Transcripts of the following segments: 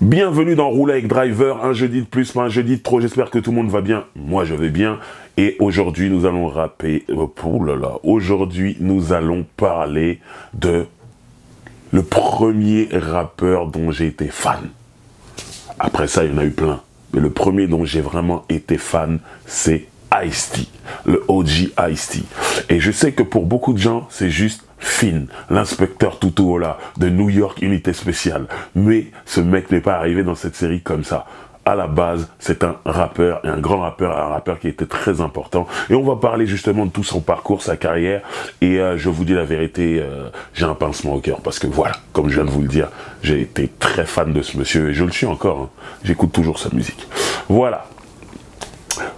Bienvenue dans Rouler avec Driver, un jeudi de plus, pas un jeudi de trop, j'espère que tout le monde va bien, moi je vais bien, et aujourd'hui nous allons rapper, oh là là, aujourd'hui nous allons parler de le premier rappeur dont j'ai été fan. Après ça, il y en a eu plein, mais le premier dont j'ai vraiment été fan, c'est Ice-T, le OG Ice-T. Et je sais que pour beaucoup de gens, c'est juste Finn, l'inspecteur Tutuola de New York Unité Spéciale. Mais ce mec n'est pas arrivé dans cette série comme ça. À la base, c'est un rappeur, et un grand rappeur, un rappeur qui était très important. Et on va parler justement de tout son parcours, sa carrière. Et euh, je vous dis la vérité, euh, j'ai un pincement au cœur. Parce que voilà, comme je viens de vous le dire, j'ai été très fan de ce monsieur. Et je le suis encore. Hein. J'écoute toujours sa musique. Voilà,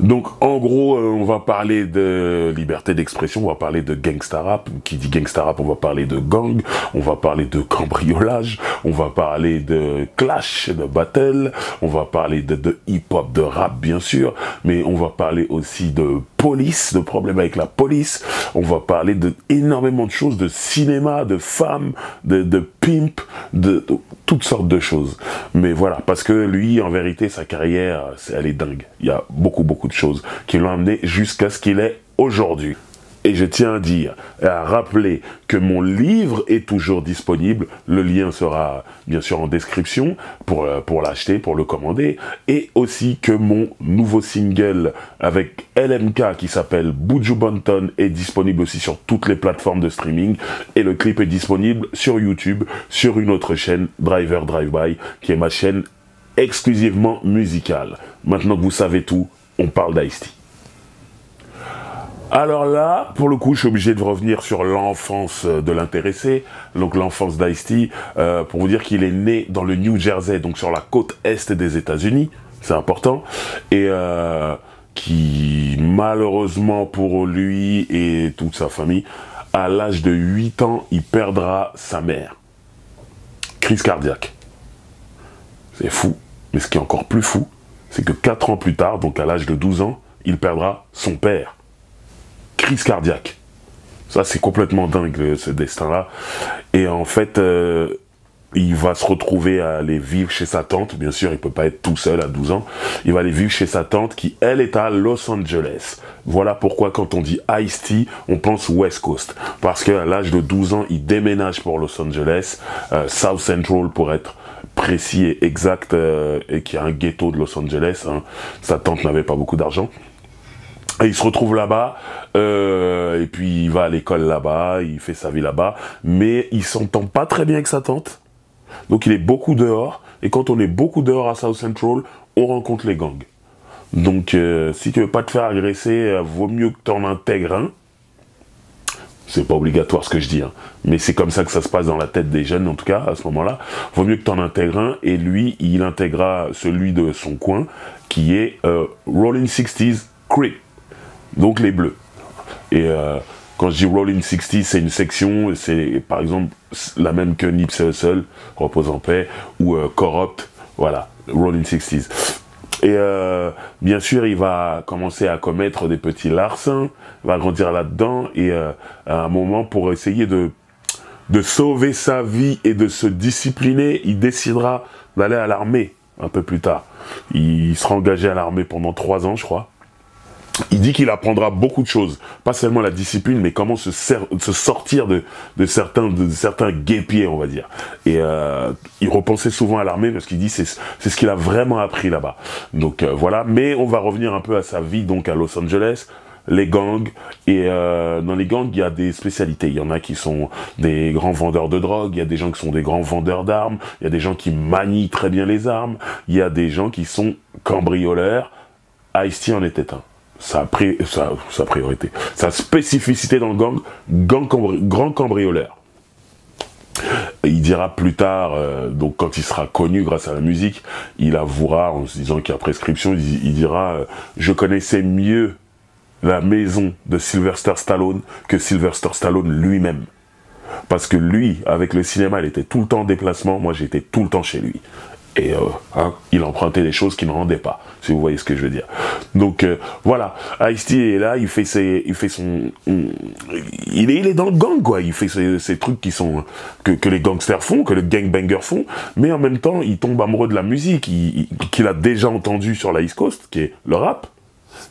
donc en gros, euh, on va parler de liberté d'expression, on va parler de gangsta rap. Qui dit gangsta rap, on va parler de gang, on va parler de cambriolage, on va parler de clash, de battle, on va parler de, hip-hop, de rap bien sûr, mais on va parler aussi de police, de problèmes avec la police, on va parler de énormément de choses, de cinéma, de femmes, de, de pimp, de, toutes sortes de choses. Mais voilà, parce que lui, en vérité, sa carrière, elle est dingue. Il y a beaucoup, beaucoup de choses qui l'ont amené jusqu'à ce qu'il est aujourd'hui. Et je tiens à dire à rappeler que mon livre est toujours disponible. Le lien sera bien sûr en description pour, euh, pour l'acheter, pour le commander. Et aussi que mon nouveau single avec LMK qui s'appelle Buju Banton est disponible aussi sur toutes les plateformes de streaming. Et le clip est disponible sur YouTube, sur une autre chaîne, Driver Drive By, qui est ma chaîne exclusivement musicale. Maintenant que vous savez tout, on parle d'Ice-T. Alors là, pour le coup, je suis obligé de revenir sur l'enfance de l'intéressé, donc l'enfance d'Ice-T, euh, pour vous dire qu'il est né dans le New Jersey, donc sur la côte est des États-Unis, c'est important, et euh, qui malheureusement pour lui et toute sa famille, à l'âge de 8 ans, il perdra sa mère. Crise cardiaque. C'est fou. Mais ce qui est encore plus fou, c'est que 4 ans plus tard, donc à l'âge de 12 ans, il perdra son père crise cardiaque. Ça, c'est complètement dingue, ce destin-là. Et en fait, euh, il va se retrouver à aller vivre chez sa tante. Bien sûr, il peut pas être tout seul à 12 ans. Il va aller vivre chez sa tante qui, elle, est à Los Angeles. Voilà pourquoi quand on dit Ice-T, on pense West Coast. Parce qu'à l'âge de 12 ans, il déménage pour Los Angeles, euh, South Central pour être précis et exact, euh, et qui est un ghetto de Los Angeles. Hein. Sa tante n'avait pas beaucoup d'argent. Il se retrouve là-bas, euh, et puis il va à l'école là-bas, il fait sa vie là-bas, mais il s'entend pas très bien avec sa tante. Donc il est beaucoup dehors, et quand on est beaucoup dehors à South Central, on rencontre les gangs. Donc euh, si tu veux pas te faire agresser, euh, vaut mieux que tu en intègres un. C'est pas obligatoire ce que je dis, hein. mais c'est comme ça que ça se passe dans la tête des jeunes, en tout cas, à ce moment-là. Vaut mieux que tu en intègres un, et lui, il intégrera celui de son coin, qui est Rolling 60s Creek donc les bleus. Et euh, quand je dis Rolling 60, c'est une section, c'est par exemple la même que Nipsey Hussle, repose en paix, ou euh, Corrupt, voilà, Rolling 60s. Et euh, bien sûr, il va commencer à commettre des petits larcins, va grandir là-dedans, et à un moment, pour essayer de, de sauver sa vie et de se discipliner, il décidera d'aller à l'armée un peu plus tard. Il sera engagé à l'armée pendant trois ans, je crois il dit qu'il apprendra beaucoup de choses, pas seulement la discipline, mais comment se, sortir de, de, certains de certains guépiers, on va dire. Et euh, il repensait souvent à l'armée parce qu'il dit c'est c'est ce qu'il a vraiment appris là-bas. Donc euh, voilà. Mais on va revenir un peu à sa vie donc à Los Angeles les gangs et euh, dans les gangs il y a des spécialités il y en a qui sont des grands vendeurs de drogue il y a des gens qui sont des grands vendeurs d'armes il y a des gens qui manient très bien les armes il y a des gens qui sont cambrioleurs Ice-T en était un sa, sa, priorité, sa spécificité dans le gang, gang grand cambrioleur. il dira plus tard, euh, donc quand il sera connu grâce à la musique, il avouera, en se disant qu'il y a prescription, il, dira euh, Je connaissais mieux la maison de Sylvester Stallone que Sylvester Stallone lui-même. Parce que lui, avec le cinéma, il était tout le temps en déplacement, moi j'étais tout le temps chez lui. Et euh, hein, il empruntait des choses qu'il ne rendait pas, si vous voyez ce que je veux dire. Donc euh, voilà, Ice-T est là, il fait ses, il fait son, il est, il est dans le gang quoi. Il fait ces, trucs qui sont que, les gangsters font, que les gangbangers font, mais en même temps, il tombe amoureux de la musique qu'il a déjà entendu sur la East Coast, qui est le rap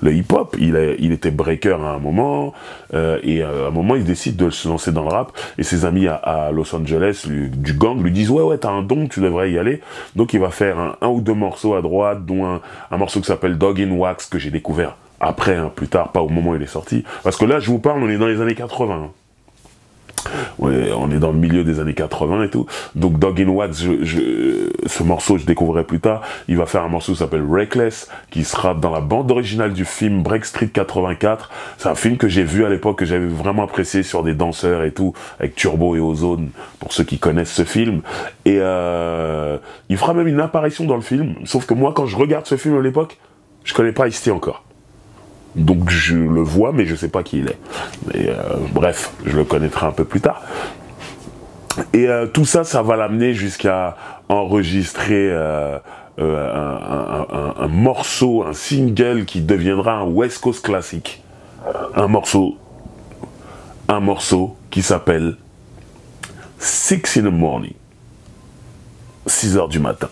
le hip-hop. Il, il était breaker à un moment, euh, et à un moment, il décide de se lancer dans le rap. Et ses amis à, Los Angeles, du gang, lui disent Ouais, ouais, t'as un don, tu devrais y aller. Donc, il va faire un, ou deux morceaux à droite, dont un, morceau qui s'appelle Dog in Wax, que j'ai découvert après, hein, plus tard, pas au moment où il est sorti. Parce que là, je vous parle, on est dans les années 80 on est dans le milieu des années 80 et tout. Donc Dog in Wax, je, ce morceau, je découvrirai plus tard. Il va faire un morceau qui s'appelle Reckless, qui sera dans la bande originale du film Break Street 84. C'est un film que j'ai vu à l'époque, que j'avais vraiment apprécié sur des danseurs et tout, avec Turbo et Ozone, pour ceux qui connaissent ce film. Et euh, il fera même une apparition dans le film. Sauf que moi, quand je regarde ce film à l'époque, je connais pas ice encore. Donc je le vois, mais je ne sais pas qui il est. Euh, bref, je le connaîtrai un peu plus tard. Et euh, tout ça, ça va l'amener jusqu'à enregistrer euh, un, morceau, un single qui deviendra un West Coast classique. Un morceau, un morceau qui s'appelle Six in the Morning. 6 heures du matin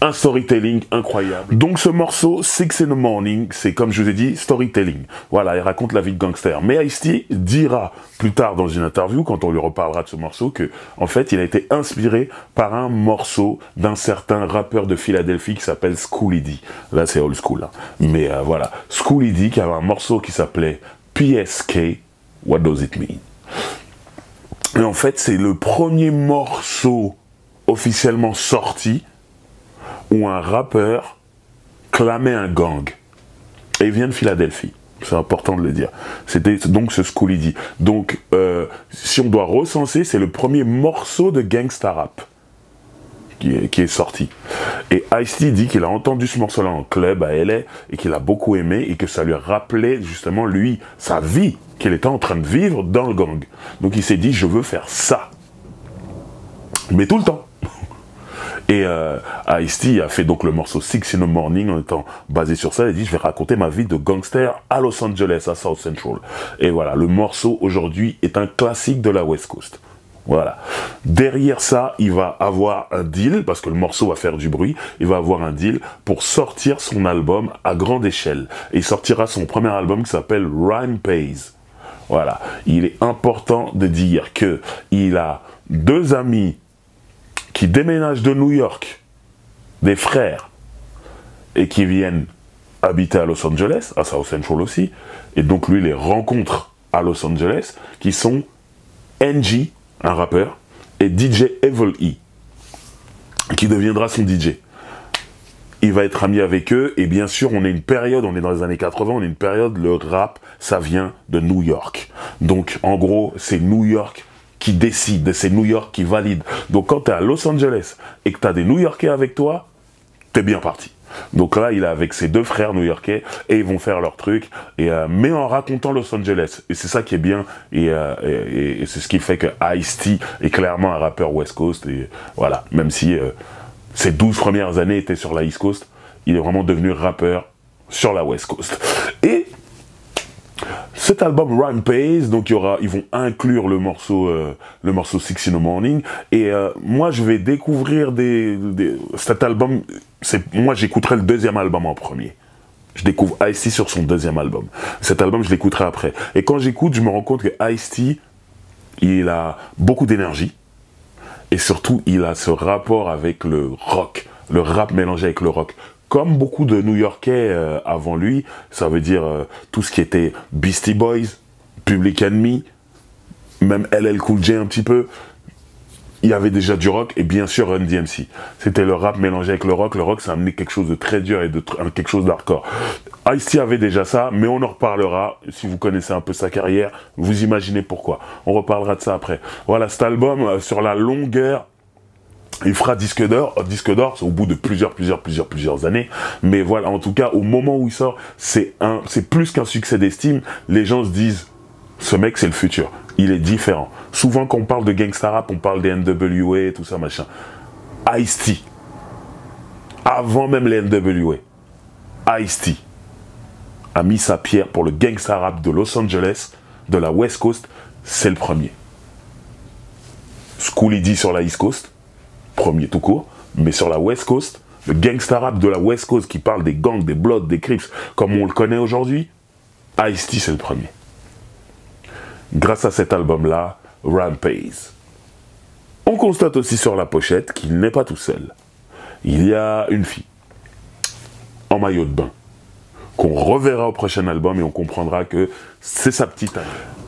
un storytelling incroyable. Donc ce morceau, Six in the Morning, c'est comme je vous ai dit, storytelling. Voilà, il raconte la vie de gangster. Mais Ice-T dira plus tard dans une interview, quand on lui reparlera de ce morceau, que en fait, il a été inspiré par un morceau d'un certain rappeur de Philadelphie qui s'appelle Schooly D. Là, c'est old school. Hein. Mais euh, voilà, Schooly D qui avait un morceau qui s'appelait PSK, What Does It Mean? Et en fait, c'est le premier morceau officiellement sorti où un rappeur clamait un gang. Et il vient de Philadelphie. C'est important de le dire. C'était donc ce Schooly Donc, euh, si on doit recenser, c'est le premier morceau de gangsta rap qui est, qui est sorti. Et Ice-T dit qu'il a entendu ce morceau-là en club à LA et qu'il a beaucoup aimé et que ça lui rappelait justement, lui, sa vie qu'il était en train de vivre dans le gang. Donc il s'est dit, je veux faire ça. Mais tout le temps. Et euh, Ice-T a fait donc le morceau Six in the Morning en étant basé sur ça. Il dit, je vais raconter ma vie de gangster à Los Angeles, à South Central. Et voilà, le morceau aujourd'hui est un classique de la West Coast. Voilà. Derrière ça, il va avoir un deal, parce que le morceau va faire du bruit, il va avoir un deal pour sortir son album à grande échelle. Et il sortira son premier album qui s'appelle Rhyme Pays. Voilà. Il est important de dire que il a deux amis qui déménagent de New York, des frères, et qui viennent habiter à Los Angeles, à South Central aussi, et donc lui les rencontre à Los Angeles, qui sont NG, un rappeur, et DJ Evil E, qui deviendra son DJ. Il va être ami avec eux, et bien sûr, on est une période, on est dans les années 80, on est une période, le rap, ça vient de New York. Donc, en gros, c'est New York qui décide, c'est New York qui valide. Donc quand tu es à Los Angeles et que tu as des New Yorkais avec toi, tu es bien parti. Donc là, il est avec ses deux frères new-yorkais et ils vont faire leur truc, et, euh, mais en racontant Los Angeles. Et c'est ça qui est bien, et, euh, et, c'est ce qui fait que Ice-T est clairement un rappeur West Coast. Et voilà, même si euh, ses 12 premières années étaient sur la East Coast, il est vraiment devenu rappeur sur la West Coast. Et cet album Pays, donc il y aura, ils vont inclure le morceau, euh, Six in the Morning. Et euh, moi, je vais découvrir cet album. Moi, j'écouterai le deuxième album en premier. Je découvre Ice-T sur son deuxième album. Cet album, je l'écouterai après. Et quand j'écoute, je me rends compte que Ice-T, il a beaucoup d'énergie. Et surtout, il a ce rapport avec le rock. Le rap mélangé avec le rock comme beaucoup de New-Yorkais euh, avant lui, ça veut dire euh, tout ce qui était Beastie Boys, Public Enemy, même LL Cool J un petit peu. Il y avait déjà du rock et bien sûr Run DMC. C'était le rap mélangé avec le rock. Le rock, ça a amené quelque chose de très dur et de quelque chose d'hardcore. Ice-T avait déjà ça, mais on en reparlera. Si vous connaissez un peu sa carrière, vous imaginez pourquoi. On reparlera de ça après. Voilà, cet album, euh, sur la longueur, il fera disque d'or, euh, disque d'or, c'est au bout de plusieurs, plusieurs, plusieurs, plusieurs années. Mais voilà, en tout cas, au moment où il sort, c'est plus qu'un succès d'estime. Les gens se disent, ce mec, c'est le futur. Il est différent. Souvent, quand on parle de gangsta rap, on parle des NWA, tout ça, machin. Ice-T. avant même les NWA, Ice-T a mis sa pierre pour le gangsta rap de Los Angeles, de la West Coast, c'est le premier. Schoolie D sur la East Coast, premier tout court, mais sur la West Coast, le gangsta rap de la West Coast qui parle des gangs, des Bloods, des Crips, comme on le connaît aujourd'hui, Ice-T c'est le premier. Grâce à cet album-là, Rampage. On constate aussi sur la pochette qu'il n'est pas tout seul. Il y a une fille en maillot de bain qu'on reverra au prochain album et on comprendra que c'est sa petite.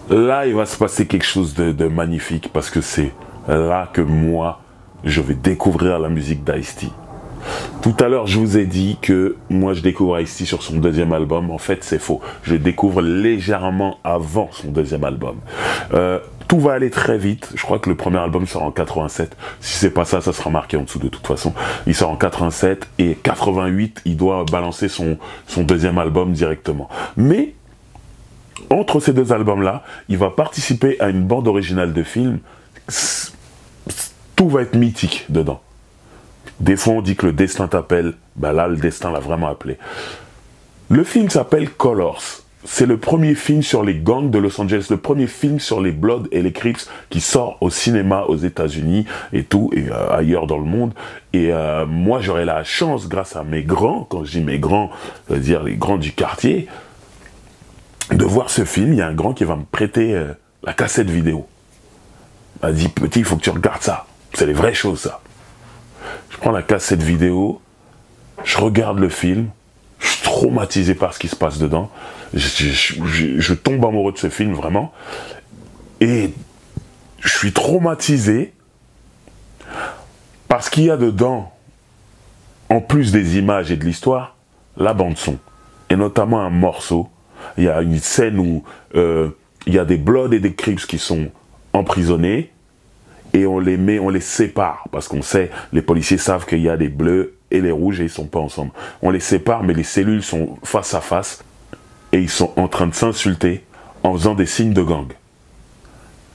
Là, il va se passer quelque chose de, magnifique parce que c'est là que moi, je vais découvrir la musique d'Ice-T. Tout à l'heure, je vous ai dit que moi, je découvre Ice-T sur son deuxième album. En fait, c'est faux. Je découvre légèrement avant son deuxième album. Euh, tout va aller très vite. Je crois que le premier album sort en 87. Si c'est pas ça, ça sera marqué en dessous de toute façon. Il sort en 87 et 88, il doit balancer son, son deuxième album directement. Mais, entre ces deux albums-là, il va participer à une bande originale de film. Tout va être mythique dedans. Des fois, on dit que le destin t'appelle. Ben là, le destin l'a vraiment appelé. Le film s'appelle Colors. C'est le premier film sur les gangs de Los Angeles, le premier film sur les Bloods et les Crips qui sort au cinéma aux États-Unis et tout, et euh, ailleurs dans le monde. Et euh, moi, j'aurais la chance, grâce à mes grands, quand je dis mes grands, c'est-à-dire les grands du quartier, de voir ce film. Il y a un grand qui va me prêter euh, la cassette vidéo. Il m'a dit, petit, il faut que tu regardes ça. C'est les vraies choses, ça. Je prends la cassette vidéo, je regarde le film, je suis traumatisé par ce qui se passe dedans. Je, tombe amoureux de ce film, vraiment. Et je suis traumatisé parce qu'il y a dedans, en plus des images et de l'histoire, la bande-son. Et notamment un morceau. Il y a une scène où euh, il y a des Bloods et des Crips qui sont emprisonnés et on les met, on les sépare parce qu'on sait, les policiers savent qu'il y a des bleus et les rouges et ils sont pas ensemble. On les sépare, mais les cellules sont face à face et ils sont en train de s'insulter en faisant des signes de gang.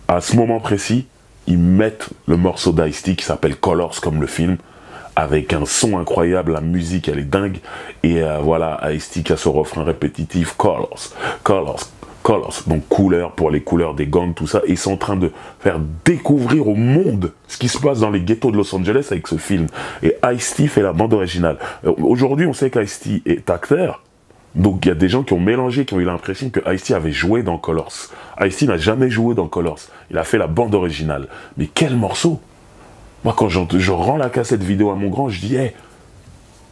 À ce moment précis, ils mettent le morceau dice qui s'appelle Colors comme le film avec un son incroyable, la musique elle est dingue et euh, voilà Ice-T a ce refrain répétitif Colors, Colors, colors, donc couleurs pour les couleurs des gangs, tout ça. Ils sont en train de faire découvrir au monde ce qui se passe dans les ghettos de Los Angeles avec ce film. Et Ice-T fait la bande originale. Euh, aujourd'hui, on sait qu'Ice-T est acteur. Donc il y a des gens qui ont mélangé, qui ont eu l'impression que Ice-T avait joué dans Colors. Ice-T n'a jamais joué dans Colors. Il a fait la bande originale. Mais quel morceau Moi, quand je, rends la cassette vidéo à mon grand, je dis, hé,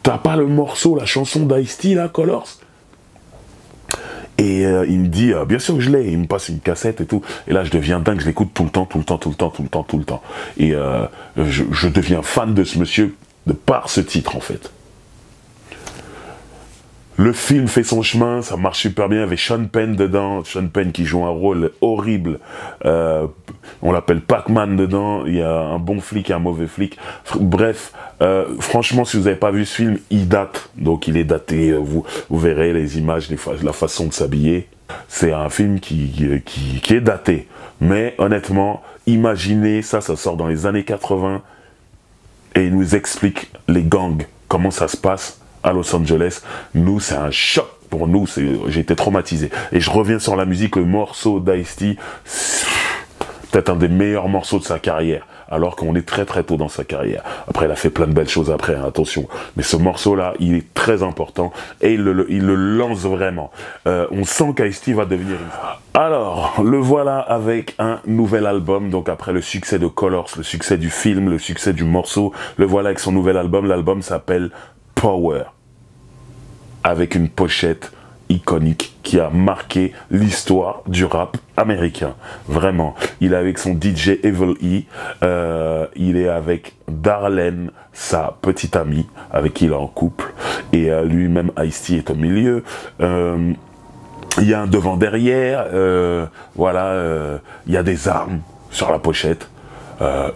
t'as pas le morceau, la chanson d'Ice-T, là, Colors? Et euh, il me dit, euh, bien sûr que je l'ai, il me passe une cassette et tout. Et là, je deviens dingue, je l'écoute tout le temps, tout le temps, tout le temps, tout le temps, tout le temps. Et euh, je, je, deviens fan de ce monsieur de par ce titre, en fait. Le film fait son chemin, ça marche super bien. avec Sean Penn dedans, Sean Penn qui joue un rôle horrible. Euh, on l'appelle Pac-Man dedans. Il y a un bon flic et un mauvais flic. Bref, euh, franchement, si vous n'avez pas vu ce film, il date. Donc il est daté. Euh, vous, verrez les images, la façon de s'habiller. C'est un film qui est daté. Mais honnêtement, imaginez ça, ça sort dans les années 80 et il nous explique les gangs, comment ça se passe à Los Angeles. Nous, c'est un choc pour nous. J'ai été traumatisé. Et je reviens sur la musique, le morceau d'Ice-T, peut-être un des meilleurs morceaux de sa carrière. Alors qu'on est très très tôt dans sa carrière. Après, il a fait plein de belles choses après, hein, attention. Mais ce morceau-là, il est très important et il le, lance vraiment. Euh, on sent qu'Ice-T va devenir une Alors, le voilà avec un nouvel album. Donc après le succès de Colors, le succès du film, le succès du morceau, le voilà avec son nouvel album. L'album s'appelle Power, avec une pochette iconique qui a marqué l'histoire du rap américain. Vraiment. Il est avec son DJ Evil E. Euh, il est avec Darlene, sa petite amie, avec qui il est en couple. Et euh, lui-même, Ice-T est au milieu. Euh, il y a un devant-derrière. voilà. il y a des armes sur la pochette.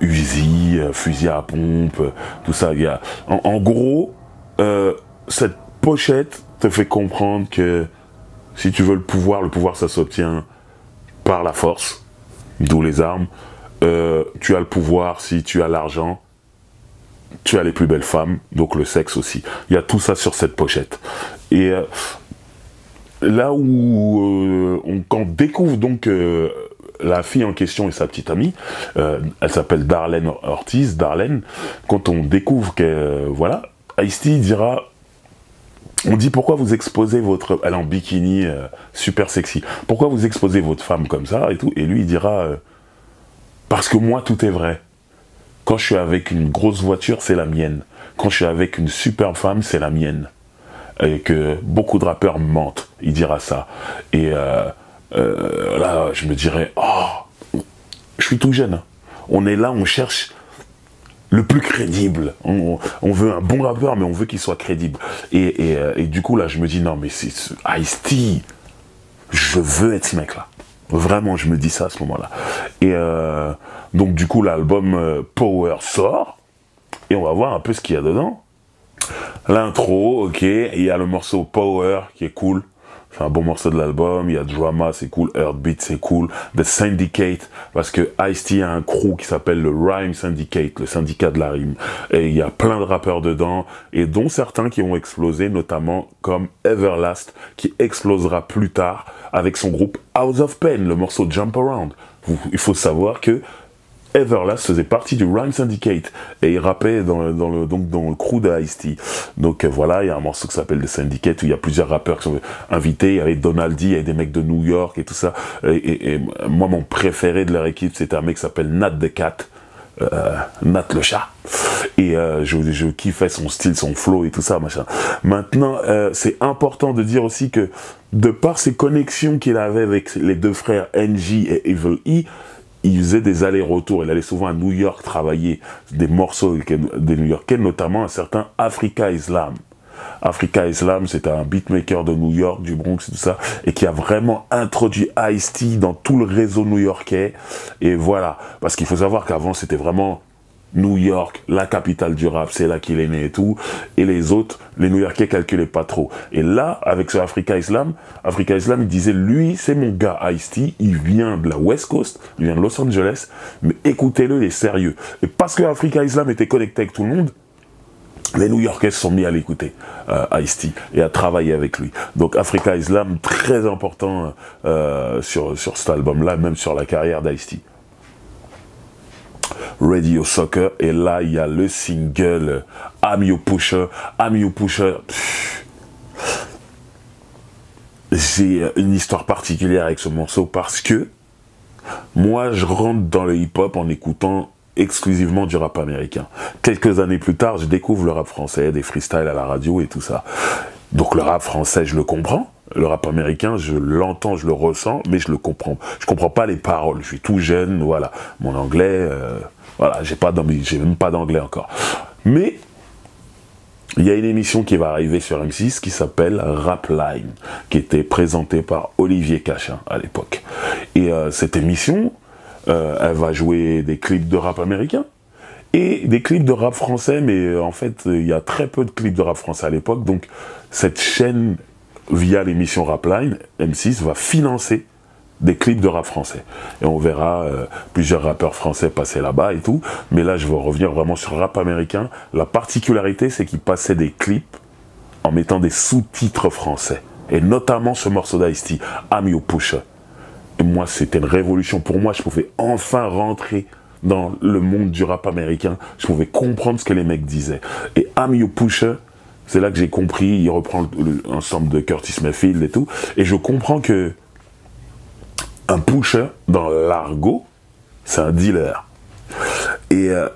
Uzi, fusil à pompe, tout ça. En gros, euh, cette pochette te fait comprendre que si tu veux le pouvoir, le pouvoir ça s'obtient par la force, d'où les armes. Euh, tu as le pouvoir si tu as l'argent, tu as les plus belles femmes, donc le sexe aussi. Il y a tout ça sur cette pochette. Et euh, là où on, on découvre donc la fille en question et sa petite amie, elle s'appelle Darlene Ortiz, Darlene, quand on découvre que, voilà, ice dira on dit pourquoi vous exposez votre... Elle est en bikini, euh, super sexy. Pourquoi vous exposez votre femme comme ça et tout? Et lui, il dira... Euh, parce que moi, tout est vrai. Quand je suis avec une grosse voiture, c'est la mienne. Quand je suis avec une superbe femme, c'est la mienne. Et que beaucoup de rappeurs mentent. Il dira ça. Et euh, là, je me dirais... Oh, je suis tout jeune. On est là, on cherche le plus crédible. On, veut un bon rappeur, mais on veut qu'il soit crédible. Euh, et, du coup, là, je me dis, non, mais c'est Ice-T, je veux être ce mec-là. Vraiment, je me dis ça à ce moment-là. Et euh, donc, du coup, l'album euh, Power sort, et on va voir un peu ce qu'il y a dedans. L'intro, ok, il y a le morceau Power qui est cool. Un bon morceau de l'album, il y a Drama, c'est cool, Heartbeat, c'est cool, The Syndicate, parce que Ice-T a un crew qui s'appelle le Rhyme Syndicate, le syndicat de la rime, et il y a plein de rappeurs dedans, et dont certains qui ont explosé, notamment comme Everlast, qui explosera plus tard avec son groupe House of Pain, le morceau Jump Around. Il faut savoir que Everlast faisait partie du Rhyme Syndicate et il rappait dans, le, donc dans le crew de Ice-T. Donc euh, voilà, il y a un morceau qui s'appelle The Syndicate où il y a plusieurs rappeurs qui sont invités. Il y avait Donaldy, il y avait des mecs de New York et tout ça. Et, moi, mon préféré de leur équipe, c'était un mec qui s'appelle Nat the Cat. Euh, Nat le chat et euh, je, je kiffais son style, son flow et tout ça machin. Maintenant, c'est important de dire aussi que de par ces connexions qu'il avait avec les deux frères NJ et Evil E, il faisait des allers-retours. Il allait souvent à New York travailler des morceaux des New-Yorkais, notamment un certain Africa Islam. Africa Islam, c'est un beatmaker de New York, du Bronx et tout ça, et qui a vraiment introduit Ice-T dans tout le réseau new-yorkais. Et voilà, parce qu'il faut savoir qu'avant, c'était vraiment New York, la capitale du rap, c'est là qu'il est né et tout. Et les autres, les New-Yorkais calculaient pas trop. Et là, avec ce Africa Islam, Africa Islam, il disait, lui, c'est mon gars Ice-T, il vient de la West Coast, il vient de Los Angeles, mais écoutez-le, il est sérieux. Et parce que Africa Islam était connecté avec tout le monde, les New-Yorkais se sont mis à l'écouter, euh, Ice-T, et à travailler avec lui. Donc Africa Islam, très important euh, sur, sur cet album-là, même sur la carrière d'Ice-T. Radio Soccer. Et là, il y a le single I'm Your Pusher. I'm Your Pusher. J'ai une histoire particulière avec ce morceau parce que moi, je rentre dans le hip-hop en écoutant exclusivement du rap américain. Quelques années plus tard, je découvre le rap français, des freestyles à la radio et tout ça. Donc le rap français, je le comprends. Le rap américain, je l'entends, je le ressens, mais je le comprends. Je comprends pas les paroles. Je suis tout jeune, voilà. Mon anglais, euh, voilà, j'ai pas j'ai même pas d'anglais encore. Mais il y a une émission qui va arriver sur M6 qui s'appelle Rapline, qui était présentée par Olivier Cachin à l'époque. Et euh, cette émission, euh, elle va jouer des clips de rap américain et des clips de rap français, mais euh, en fait, il y a très peu de clips de rap français à l'époque. Donc, cette chaîne, via l'émission Rapline, M6 va financer des clips de rap français. Et on verra euh, plusieurs rappeurs français passer là-bas et tout. Mais là, je vais revenir vraiment sur rap américain. La particularité, c'est qu'ils passaient des clips en mettant des sous-titres français. Et notamment ce morceau d'Ice-T, I'm Pusher. Et moi, c'était une révolution. Pour moi, je pouvais enfin rentrer dans le monde du rap américain. Je pouvais comprendre ce que les mecs disaient. Et I'm Your Pusher, c'est là que j'ai compris. Il reprend l'ensemble de Curtis Mayfield et tout. Et je comprends que un pusher, dans l'argot, c'est un dealer. Et euh,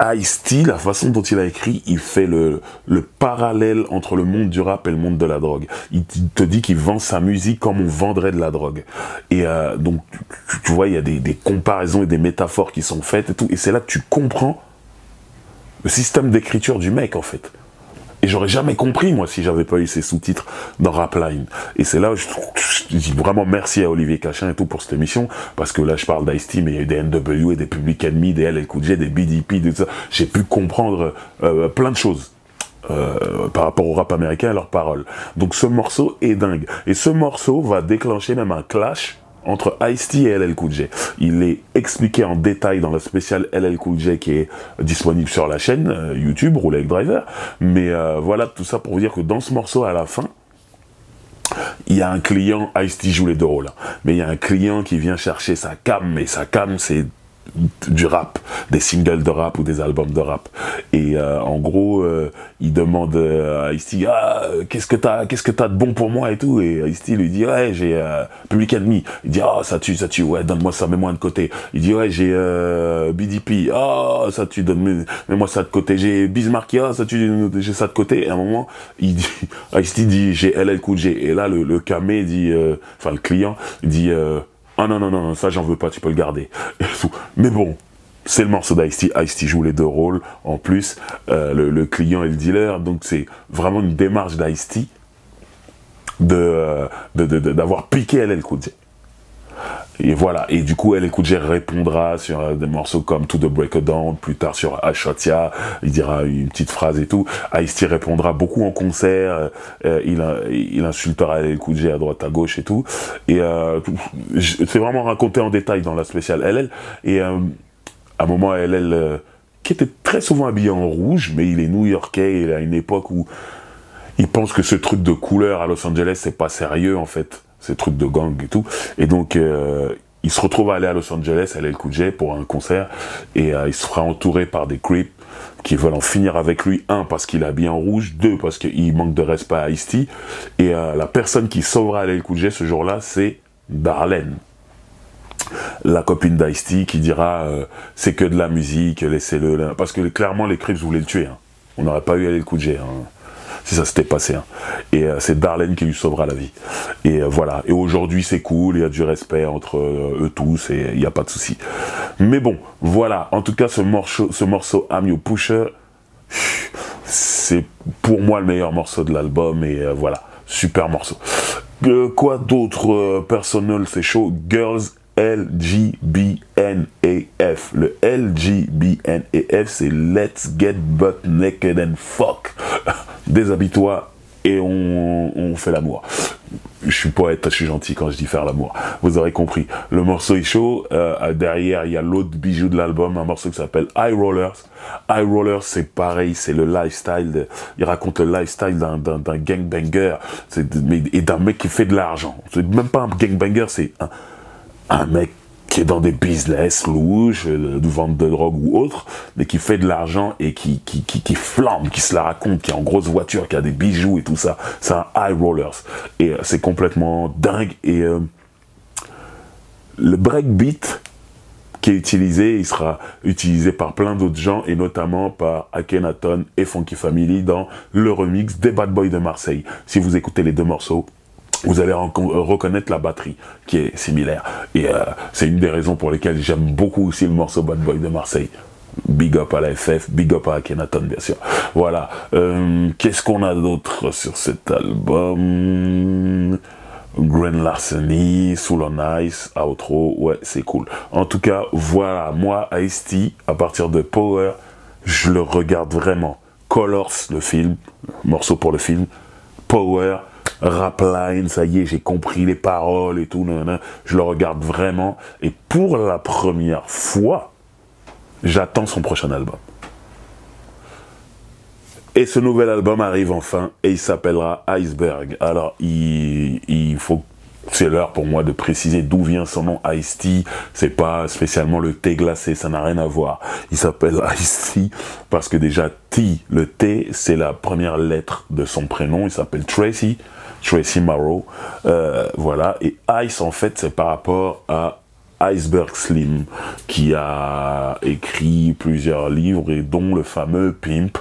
Ice-T, la façon dont il a écrit, il fait le, le, parallèle entre le monde du rap et le monde de la drogue. Il te dit qu'il vend sa musique comme on vendrait de la drogue. Et euh, donc, tu, vois, il y a des, des, comparaisons et des métaphores qui sont faites et tout. Et c'est là que tu comprends le système d'écriture du mec, en fait. Et j'aurais jamais compris, moi, si j'avais pas eu ces sous-titres dans Rapline. Et c'est là je, dis vraiment merci à Olivier Cachin et tout pour cette émission, parce que là, je parle d'Ice-T, mais il y a eu des NW et des Public Enemy, des LLQJ, des BDP, tout ça. J'ai pu comprendre euh, plein de choses. Euh, par rapport au rap américain et leurs paroles. Donc ce morceau est dingue. Et ce morceau va déclencher même un clash entre Ice-T et LL Cool J. Il est expliqué en détail dans la spéciale LL Cool J qui est disponible sur la chaîne euh, YouTube, Roulé avec Driver. Mais euh, voilà, tout ça pour vous dire que dans ce morceau, à la fin, il y a un client, Ice-T joue les deux rôles, hein. mais il y a un client qui vient chercher sa cam, mais sa cam, c'est du rap, des singles de rap ou des albums de rap. Et euh, en gros, euh, il demande euh, à ice ah, qu'est-ce que t'as, qu'est-ce que t'as de bon pour moi et tout. Et ice lui dit, ouais, j'ai Public Enemy. Il dit, ah, ça tue, ça tue, ouais, donne-moi ça, mets-moi de côté. Il dit, ouais, j'ai BDP. Ah, ça tue, donne, mets-moi ça de côté. J'ai Bismarck, ah, ça tue, j'ai ça de côté. Et à un moment, il dit, dit, j'ai LL Cool J. Et là, le, le camé dit, enfin, le client dit, ah non, non, non, ça j'en veux pas, tu peux le garder. Mais bon, c'est le morceau d'Ice-T. Ice-T joue les deux rôles en plus, euh, le, client et le dealer. Donc c'est vraiment une démarche d'Ice-T euh, d'avoir de, piqué LL Cool. Et voilà, et du coup, elle écoute, répondra sur euh, des morceaux comme To the Break of Dawn, plus tard sur Ashotia, il dira une petite phrase et tout. Ice-T répondra beaucoup en concert, euh, il, il insultera écoute à droite à gauche et tout. Et euh, c'est vraiment raconté en détail dans la spéciale LL. Et à un moment, LL, qui était très souvent habillé en rouge, mais il est new-yorkais, il a une époque où il pense que ce truc de couleur à Los Angeles, c'est pas sérieux en fait ces trucs de gang et tout. Et donc, euh, il se retrouve à aller à Los Angeles, à El J pour un concert, et euh, il se fera entourer par des creeps qui veulent en finir avec lui, un, parce qu'il a bien rouge, deux, parce qu'il manque de respect à Ice-T, et euh, la personne qui sauvera El J ce jour-là, c'est Darlene la copine d'Ice-T qui dira c'est que de la musique, laissez-le parce que clairement les Crips voulaient le tuer. Hein. On n'aurait pas eu aller le J. Hein si ça s'était passé. Hein. Et euh, c'est Darlene qui lui sauvera la vie. Et euh, voilà. Et aujourd'hui, c'est cool, il y a du respect entre euh, eux tous et il n'y a pas de souci. Mais bon, voilà. En tout cas, ce morceau, ce morceau I'm Your Pusher, c'est pour moi le meilleur morceau de l'album. Et voilà, super morceau. quoi d'autre personnel, c'est chaud. Girls L-G-B-N-A-F. Le L-G-B-N-A-F, c'est Let's Get Butt Naked and Fuck. Déshabille-toi et on, fait l'amour. Je suis poète, je suis gentil quand je dis faire l'amour. Vous aurez compris. Le morceau est chaud. Euh, derrière, il y a l'autre bijou de l'album, un morceau qui s'appelle High Rollers. High Rollers, c'est pareil, c'est le lifestyle. il raconte le lifestyle d'un gangbanger et d'un mec qui fait de l'argent. C'est même pas un gangbanger, c'est un, un mec qui est dans des business louches, euh, de vente de drogue ou autre, mais qui fait de l'argent et qui, qui, qui, flambe, qui se la raconte, qui est en grosse voiture, qui a des bijoux et tout ça. C'est un high rollers. Et euh, c'est complètement dingue. Et euh, le breakbeat qui est utilisé, il sera utilisé par plein d'autres gens et notamment par Akhenaton et Funky Family dans le remix des Bad Boys de Marseille. Si vous écoutez les deux morceaux, vous allez reconnaître la batterie qui est similaire. Et euh, c'est une des raisons pour lesquelles j'aime beaucoup aussi le morceau Bad Boy de Marseille. Big up à la FF, big up à Kenaton bien sûr. Voilà. Euh, qu'est-ce qu'on a d'autre sur cet album? Grand Larceny, Soul on Ice, Outro, ouais c'est cool. En tout cas, voilà, moi, Ice-T, à partir de Power, je le regarde vraiment. Colors, le film, morceau pour le film, Power, rapline, ça y est, j'ai compris les paroles et tout, je le regarde vraiment. Et pour la première fois, j'attends son prochain album. Et ce nouvel album arrive enfin et il s'appellera Iceberg. Alors, il, il faut c'est l'heure pour moi de préciser d'où vient son nom Ice-T. C'est pas spécialement le thé glacé, ça n'a rien à voir. Il s'appelle Ice-T parce que déjà T, le T, c'est la première lettre de son prénom. Il s'appelle Tracy. Tracy Morrow. Euh, voilà. Et Ice, en fait, c'est par rapport à Iceberg Slim, qui a écrit plusieurs livres, et dont le fameux Pimp.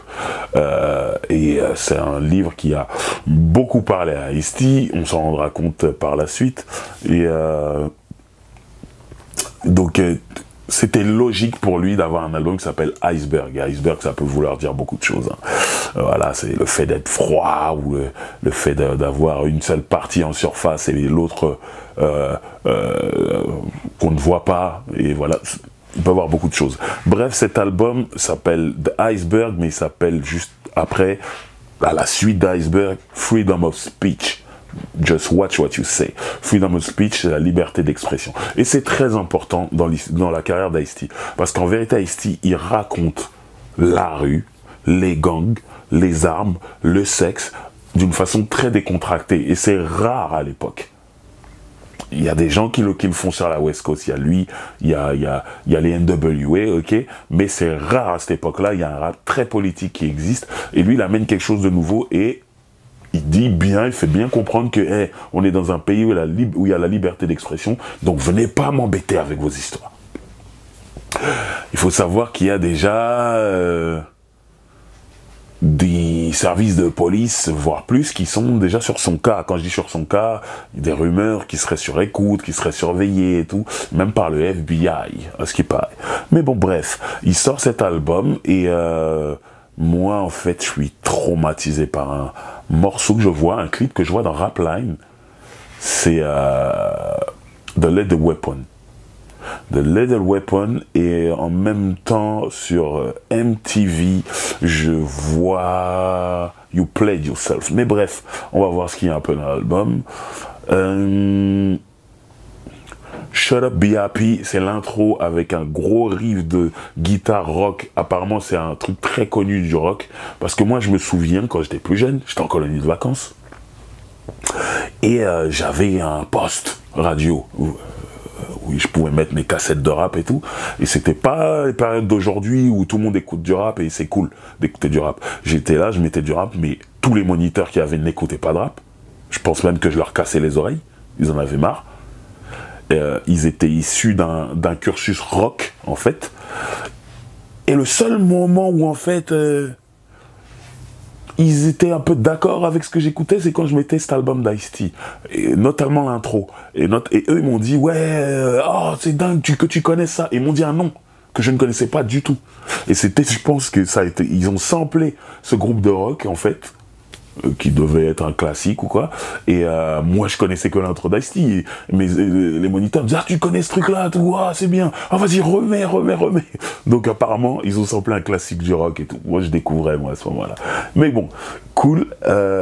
Euh, et euh, c'est un livre qui a beaucoup parlé à Ice-T, on s'en rendra compte par la suite. Et donc c'était logique pour lui d'avoir un album qui s'appelle Iceberg. Iceberg, ça peut vouloir dire beaucoup de choses. Hein. Euh, voilà, c'est le fait d'être froid ou le, fait d'avoir une seule partie en surface et l'autre euh, euh, qu'on ne voit pas. Et voilà, il peut avoir beaucoup de choses. Bref, cet album s'appelle The Iceberg, mais il s'appelle juste après, à la suite d'Iceberg, Freedom of Speech. Just watch what you say. Freedom of speech, c'est la liberté d'expression. Et c'est très important dans, la carrière d'Ice-T. Parce qu'en vérité, Ice-T, il raconte la rue, les gangs, les armes, le sexe, d'une façon très décontractée. Et c'est rare à l'époque. Il y a des gens qui le, qui le font sur la West Coast. Il y a lui, il y a, il y a, il y a les NWA, ok. Mais c'est rare à cette époque-là. Il y a un rap très politique qui existe. Et lui, il amène quelque chose de nouveau et il dit bien, il fait bien comprendre que on est dans un pays où, il y a la liberté d'expression, donc venez pas m'embêter avec vos histoires. Il faut savoir qu'il y a déjà euh, des services de police, voire plus, qui sont déjà sur son cas. Quand je dis sur son cas, des rumeurs qui seraient sur écoute, qui seraient surveillées et tout, même par le FBI, à ce qui paraît. Mais bon, bref, il sort cet album et euh, moi, en fait, je suis traumatisé par un morceau que je vois, un clip que je vois dans Rapline. C'est euh, The Leather Weapon. The Leather Weapon et en même temps sur euh, MTV, je vois You Played Yourself. Mais bref, on va voir ce qu'il y a un peu dans l'album. Euh, Shut Up Happy, c'est l'intro avec un gros riff de guitare rock. Apparemment, c'est un truc très connu du rock. Parce que moi, je me souviens, quand j'étais plus jeune, j'étais en colonie de vacances. Et euh, j'avais un poste radio où, euh, je pouvais mettre mes cassettes de rap et tout. Et c'était pas les périodes d'aujourd'hui où tout le monde écoute du rap et c'est cool d'écouter du rap. J'étais là, je mettais du rap, mais tous les moniteurs qui avaient n'écoutaient pas de rap. Je pense même que je leur cassais les oreilles. Ils en avaient marre. Euh, ils étaient issus d'un cursus rock, en fait. Et le seul moment où, en fait, euh, ils étaient un peu d'accord avec ce que j'écoutais, c'est quand je mettais cet album d'Ice-T, notamment l'intro. Et, eux, ils m'ont dit, ouais, euh, oh, c'est dingue que tu connais ça. Et ils m'ont dit un nom que je ne connaissais pas du tout. Et c'était, je pense que ça a été, ils ont samplé ce groupe de rock, en fait, qui devait être un classique ou quoi. Et euh, moi, je connaissais que l'intro d'Ice-T. Mais euh, les moniteurs me disaient, ah, tu connais ce truc-là, tout, ah, c'est bien. Ah, vas-y, remets, remets, remets. Donc, apparemment, ils ont samplé un classique du rock et tout. Moi, je découvrais, moi, à ce moment-là. Mais bon, cool.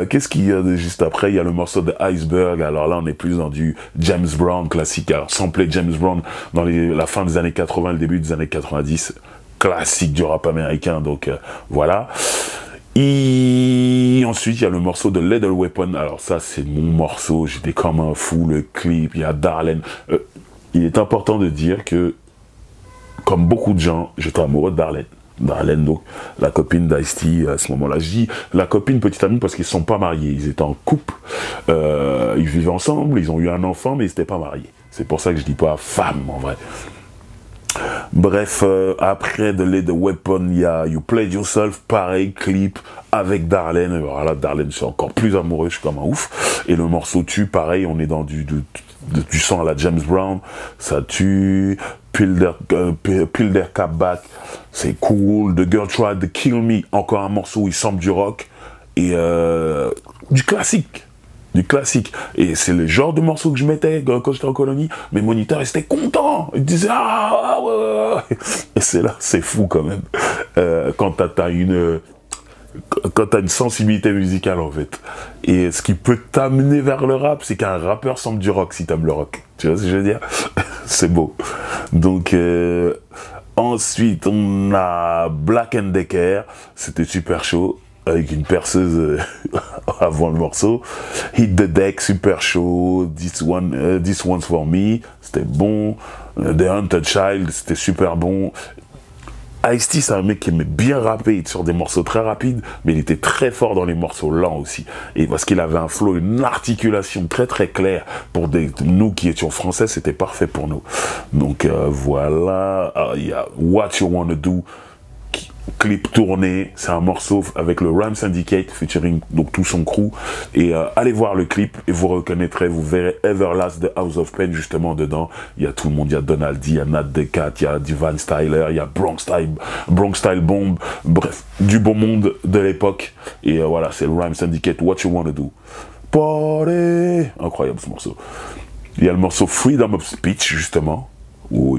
Qu'est-ce qu'il y a juste après? Il y a le morceau de Iceberg. Alors là, on est plus dans du James Brown classique. Alors, samplé James Brown dans la fin des années 80, le début des années 90. Classique du rap américain. Donc, voilà. Ensuite, il y a le morceau de Lethal Weapon. Alors ça, c'est mon morceau. J'étais comme un fou. Le clip, il y a Darlene. Euh, il est important de dire que, comme beaucoup de gens, j'étais amoureux de Darlene. Darlene, donc, la copine d'Ice-T à ce moment-là. Je dis la copine, petite amie, parce qu'ils ne sont pas mariés. Ils étaient en couple. Euh, ils vivaient ensemble. Ils ont eu un enfant, mais ils n'étaient pas mariés. C'est pour ça que je dis pas femme, en vrai. Bref, euh, après de Lay the Weapon, il y a You Played Yourself, pareil, clip avec Darlene. Et voilà, Darlene, je suis encore plus amoureux, je suis comme un ouf. Et le morceau tue, pareil, on est dans du, du, sang à la James Brown, ça tue. Peel their, cap back, c'est cool. The Girl Tried to Kill Me, encore un morceau il semble du rock. Et euh, du classique du classique. Et c'est le genre de morceau que je mettais quand j'étais en colonie. Mes moniteurs, étaient contents. Ils disaient Ah, ouais, ouais. Et c'est là, c'est fou quand même. Euh, quand t'as une. Quand t'as une sensibilité musicale en fait. Et ce qui peut t'amener vers le rap, c'est qu'un rappeur semble du rock si t'aimes le rock. Tu vois ce que je veux dire? C'est beau. Donc euh, ensuite on a Black and Decker, c'était super chaud avec une perceuse euh, avant le morceau. Hit the deck, super chaud. This one, uh, this one's for me, c'était bon. Uh, the Hunted Child, c'était super bon. Ice-T, c'est un mec qui aimait bien rapper sur des morceaux très rapides, mais il était très fort dans les morceaux lents aussi. Et parce qu'il avait un flow, une articulation très très claire. Pour nous qui étions français, c'était parfait pour nous. Donc euh, voilà, ah, il y a What You Wanna Do, clip tourné, c'est un morceau avec le Ram Syndicate featuring donc tout son crew et euh, allez voir le clip et vous reconnaîtrez, vous verrez Everlast de House of Pain justement dedans. Il y a tout le monde, il y a Donald D, il y a Nat Decat, il y a Divan Styler, il y a Bronx Style, Bronx Style Bomb, bref, du beau monde de l'époque et euh, voilà, c'est le Rhyme Syndicate What You Wanna Do. Party, incroyable ce morceau. Il y a le morceau Freedom of Speech justement où,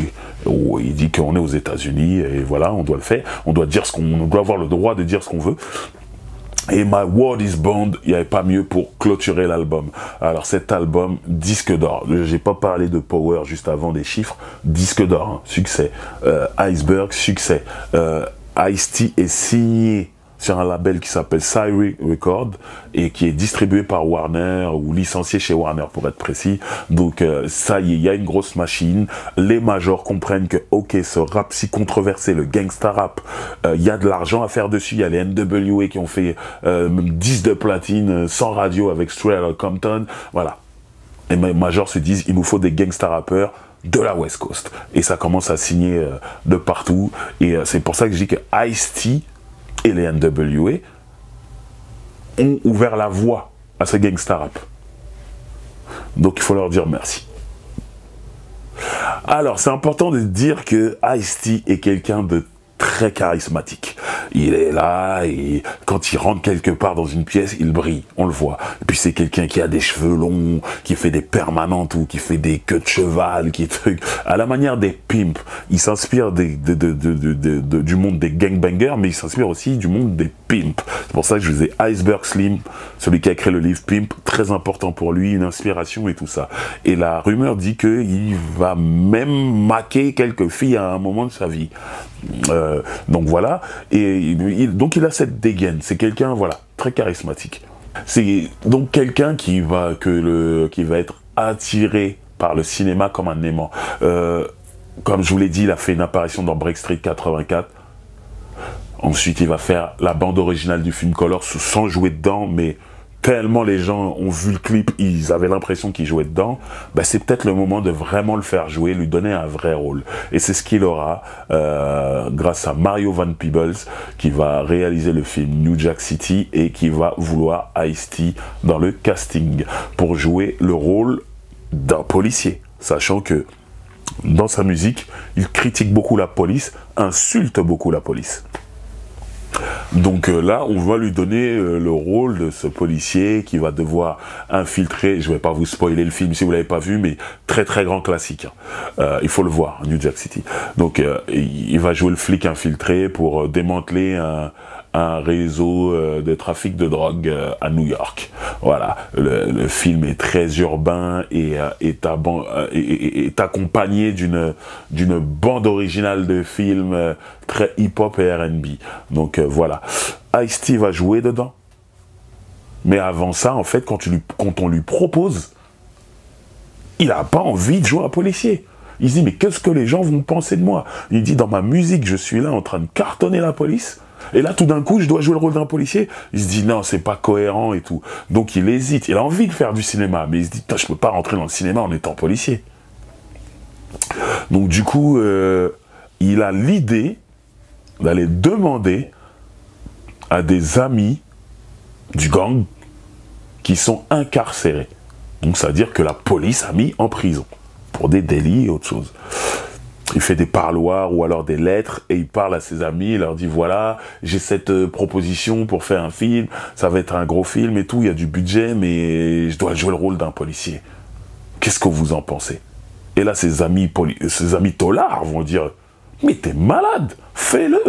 il dit qu'on est aux États-Unis et voilà, on doit le faire, on doit dire qu'on doit avoir le droit de dire ce qu'on veut. Et My World is Bond, il n'y avait pas mieux pour clôturer l'album. Alors cet album, disque d'or. J'ai pas parlé de Power juste avant des chiffres. Disque d'or, hein. succès. Euh, Iceberg, succès. Euh, Ice-T est signé sur un label qui s'appelle Syri Record et qui est distribué par Warner ou licencié chez Warner pour être précis. Donc euh, ça y est, il y a une grosse machine. Les majors comprennent que ok, ce rap si controversé, le gangsta rap, euh, il y a de l'argent à faire dessus. Il y a les NWA qui ont fait euh, 10 de platine sans radio avec Straight Compton. Voilà. Les majors se disent, il nous faut des gangsta rappeurs de la West Coast. Et ça commence à signer euh, de partout. Et c'est pour ça que je dis que Ice-T et les NWA ont ouvert la voie à ce gangsta rap. Donc il faut leur dire merci. Alors c'est important de dire que Ice-T est quelqu'un de très charismatique. Il est là et quand il rentre quelque part dans une pièce, il brille, on le voit. Et puis c'est quelqu'un qui a des cheveux longs, qui fait des permanentes ou qui fait des queues de cheval, qui truc à la manière des pimps. Il s'inspire du monde des gangbangers, mais il s'inspire aussi du monde des pimps. C'est pour ça que je vous ai Iceberg Slim, celui qui a créé le livre Pimp, très important pour lui, une inspiration et tout ça. Et la rumeur dit qu'il va même maquer quelques filles à un moment de sa vie. Euh, donc voilà. Et donc il a cette dégaine. C'est quelqu'un, voilà, très charismatique. C'est donc quelqu'un qui va que le qui va être attiré par le cinéma comme un aimant. Euh, comme je vous l'ai dit, il a fait une apparition dans Break Street 84. Ensuite, il va faire la bande originale du film Color sans jouer dedans, mais tellement les gens ont vu le clip, ils avaient l'impression qu'il jouait dedans, bah c'est peut-être le moment de vraiment le faire jouer, lui donner un vrai rôle. Et c'est ce qu'il aura euh, grâce à Mario Van Peebles, qui va réaliser le film New Jack City et qui va vouloir Ice-T dans le casting pour jouer le rôle d'un policier, sachant que dans sa musique, il critique beaucoup la police, insulte beaucoup la police. Donc euh, là, on va lui donner euh, le rôle de ce policier qui va devoir infiltrer, je ne vais pas vous spoiler le film si vous l'avez pas vu, mais très très grand classique. Hein. Euh, il faut le voir, New Jack City. Donc il va jouer le flic infiltré pour démanteler un, un réseau euh, de trafic de drogue euh, à New York. Voilà, le, film est très urbain et euh, est, est, accompagné d'une d'une bande originale de film très hip-hop et R&B. Donc voilà, Ice-T va jouer dedans. Mais avant ça, en fait, quand, quand on lui propose, il n'a pas envie de jouer un policier. Il se dit, mais qu'est-ce que les gens vont penser de moi? Il dit, dans ma musique, je suis là en train de cartonner la police. Et là, tout d'un coup, je dois jouer le rôle d'un policier. Il se dit non, c'est pas cohérent et tout. Donc il hésite. Il a envie de faire du cinéma, mais il se dit je peux pas rentrer dans le cinéma en étant policier. Donc du coup, euh, il a l'idée d'aller demander à des amis du gang qui sont incarcérés. Donc ça veut dire que la police a mis en prison pour des délits et autre chose il fait des parloirs ou alors des lettres et il parle à ses amis, il leur dit voilà, j'ai cette euh, proposition pour faire un film, ça va être un gros film et tout, il y a du budget, mais je dois jouer le rôle d'un policier. Qu'est-ce que vous en pensez? Et là, ses amis, ses amis tolards vont dire mais t'es malade, fais-le.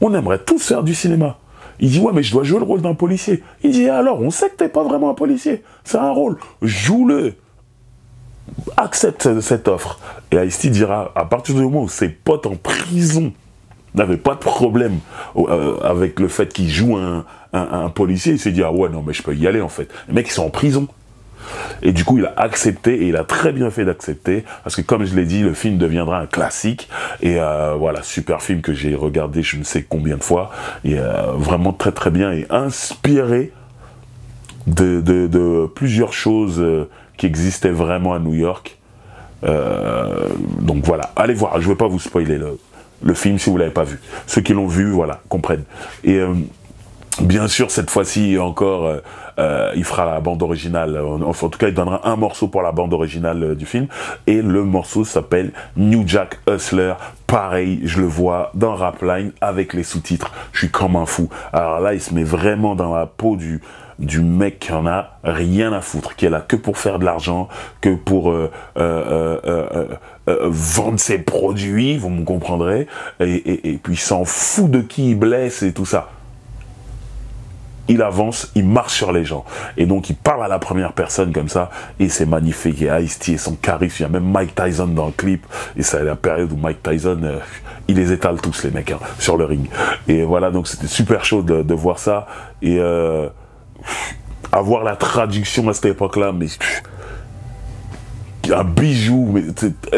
On aimerait tous faire du cinéma. Il dit ouais mais je dois jouer le rôle d'un policier. Il dit alors on sait que t'es pas vraiment un policier, c'est un rôle, joue-le accepte cette offre. Et ice dira, à partir du moment où ses potes en prison n'avaient pas de problème euh, avec le fait qu'il joue un, policier, il s'est dit, ah ouais, non, mais je peux y aller en fait. Les mecs, ils sont en prison. Et du coup, il a accepté, et il a très bien fait d'accepter, parce que comme je l'ai dit, le film deviendra un classique. Et euh, voilà, super film que j'ai regardé je ne sais combien de fois, et euh, vraiment très très bien, et inspiré de plusieurs choses qui existait vraiment à New York. Euh, donc voilà, allez voir, je ne vais pas vous spoiler le, film si vous ne l'avez pas vu. Ceux qui l'ont vu, voilà, comprennent. Et euh, bien sûr, cette fois-ci encore, euh, il fera la bande originale, en, tout cas il donnera un morceau pour la bande originale du film, et le morceau s'appelle New Jack Hustler. Pareil, je le vois dans Rapline avec les sous-titres, je suis comme un fou. Alors là, il se met vraiment dans la peau du du mec qui en a rien à foutre, qui est là que pour faire de l'argent, que pour euh, euh, euh, vendre ses produits, vous me comprendrez, et, puis il s'en fout de qui il blesse et tout ça. il avance, il marche sur les gens. Et donc, il parle à la première personne comme ça, et c'est magnifique. Et Ice-T et son charisme, il y a même Mike Tyson dans le clip, et c'est la période où Mike Tyson, il les étale tous, les mecs, hein, sur le ring. Et voilà, donc c'était super chaud de, voir ça, et euh, avoir la traduction à cette époque-là, mais un bijou, mais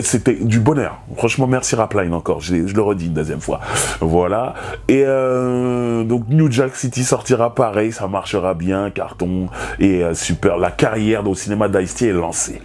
c'était du bonheur. Franchement, merci Rapline encore, je, le redis une deuxième fois. Voilà. Et euh, donc New Jack City sortira pareil, ça marchera bien, carton, et euh, super. La carrière au cinéma d'Ice est lancée.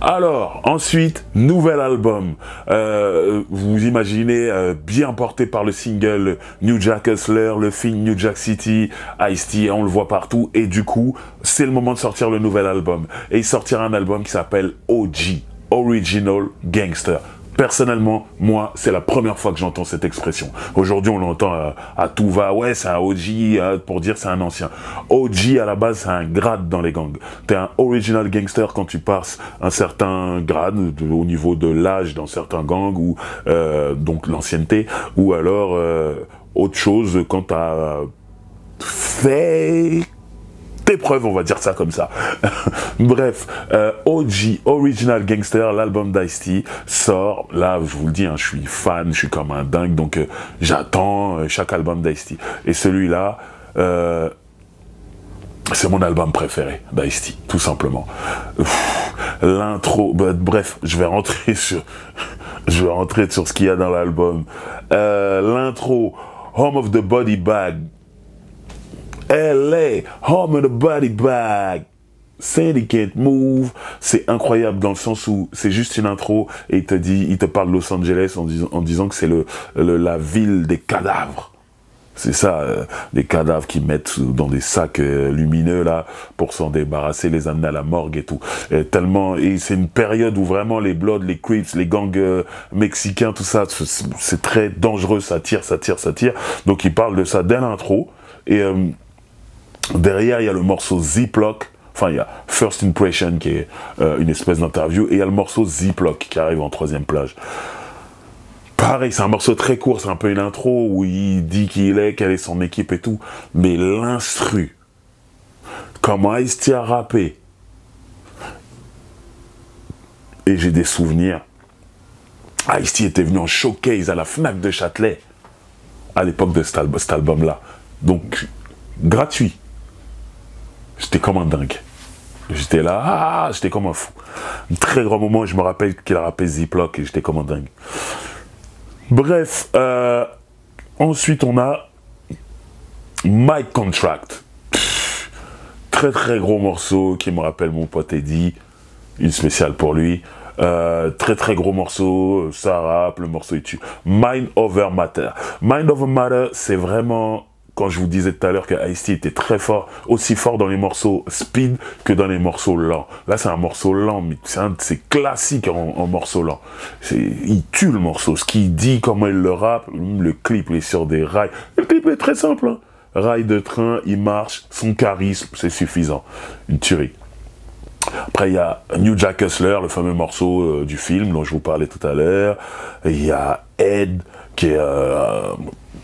Alors, ensuite, nouvel album. Euh, vous imaginez, bien porté par le single New Jack Hustler, le film New Jack City, Ice-T, on le voit partout. Et du coup, c'est le moment de sortir le nouvel album. Et il sortira un album qui s'appelle OG, Original Gangster. Personnellement, moi, c'est la première fois que j'entends cette expression. Aujourd'hui, on l'entend à, tout va. Ouais, c'est un OG hein, pour dire c'est un ancien. OG, à la base, c'est un grade dans les gangs. T'es un original gangster quand tu passes un certain grade au niveau de l'âge dans certains gangs ou euh, donc l'ancienneté ou alors euh, autre chose quand t'as fait tes preuves, on va dire ça comme ça. Bref, euh, OG, Original Gangster, l'album d'Ice-T sort. Là, je vous le dis, hein, je suis fan, je suis comme un dingue, donc euh, j'attends euh, chaque album d'Ice-T. Et celui-là, c'est mon album préféré d'Ice-T, tout simplement. L'intro, bah, bref, je vais rentrer sur, je vais rentrer sur ce qu'il y a dans l'album. L'intro, Home of the Body Bag, LA, home of the body bag. Sandy can't move. C'est incroyable dans le sens où c'est juste une intro et il te dit, il te parle de Los Angeles en disant, que c'est le, la ville des cadavres. C'est ça, euh, des cadavres qui mettent dans des sacs euh, lumineux là pour s'en débarrasser, les amener à la morgue et tout. Et tellement et c'est une période où vraiment les Bloods, les Crips, les gangs euh, mexicains, tout ça, c'est très dangereux, ça tire, ça tire, ça tire. Donc il parle de ça dès l'intro et Derrière, il y a le morceau Ziploc. Enfin, il y a First Impression qui est euh, une espèce d'interview. Et il y a le morceau Ziploc qui arrive en troisième plage. Pareil, c'est un morceau très court, c'est un peu une intro où il dit qui il est, quelle est son équipe et tout. Mais l'instru, comment Ice-T a rappé. Et j'ai des souvenirs. Ice-T était venu en showcase à la FNAC de Châtelet à l'époque de cet album-là. Donc, gratuit. J'étais comme un dingue. J'étais là, ah, j'étais comme un fou. Un très grand moment, je me rappelle qu'il a rappelé Ziploc et j'étais comme un dingue. Bref, euh, ensuite on a My Contract. très très gros morceau qui me rappelle mon pote Eddie. Une spéciale pour lui. Euh, très très gros morceau, ça rappe, le morceau est tu. Mind Over Matter. Mind Over Matter, c'est vraiment quand je vous disais tout à l'heure que Ice-T était très fort, aussi fort dans les morceaux speed que dans les morceaux lents. Là, c'est un morceau lent, mais c'est classique en, morceau lent. Il tue le morceau. Ce qu'il dit, comment il le rappe, le clip est sur des rails. Le clip est très simple. Hein. Rail de train, il marche, son charisme, c'est suffisant. Une tuerie. Après, il y a New Jack Hustler, le fameux morceau euh, du film dont je vous parlais tout à l'heure. Il y a Ed, qui est... Euh,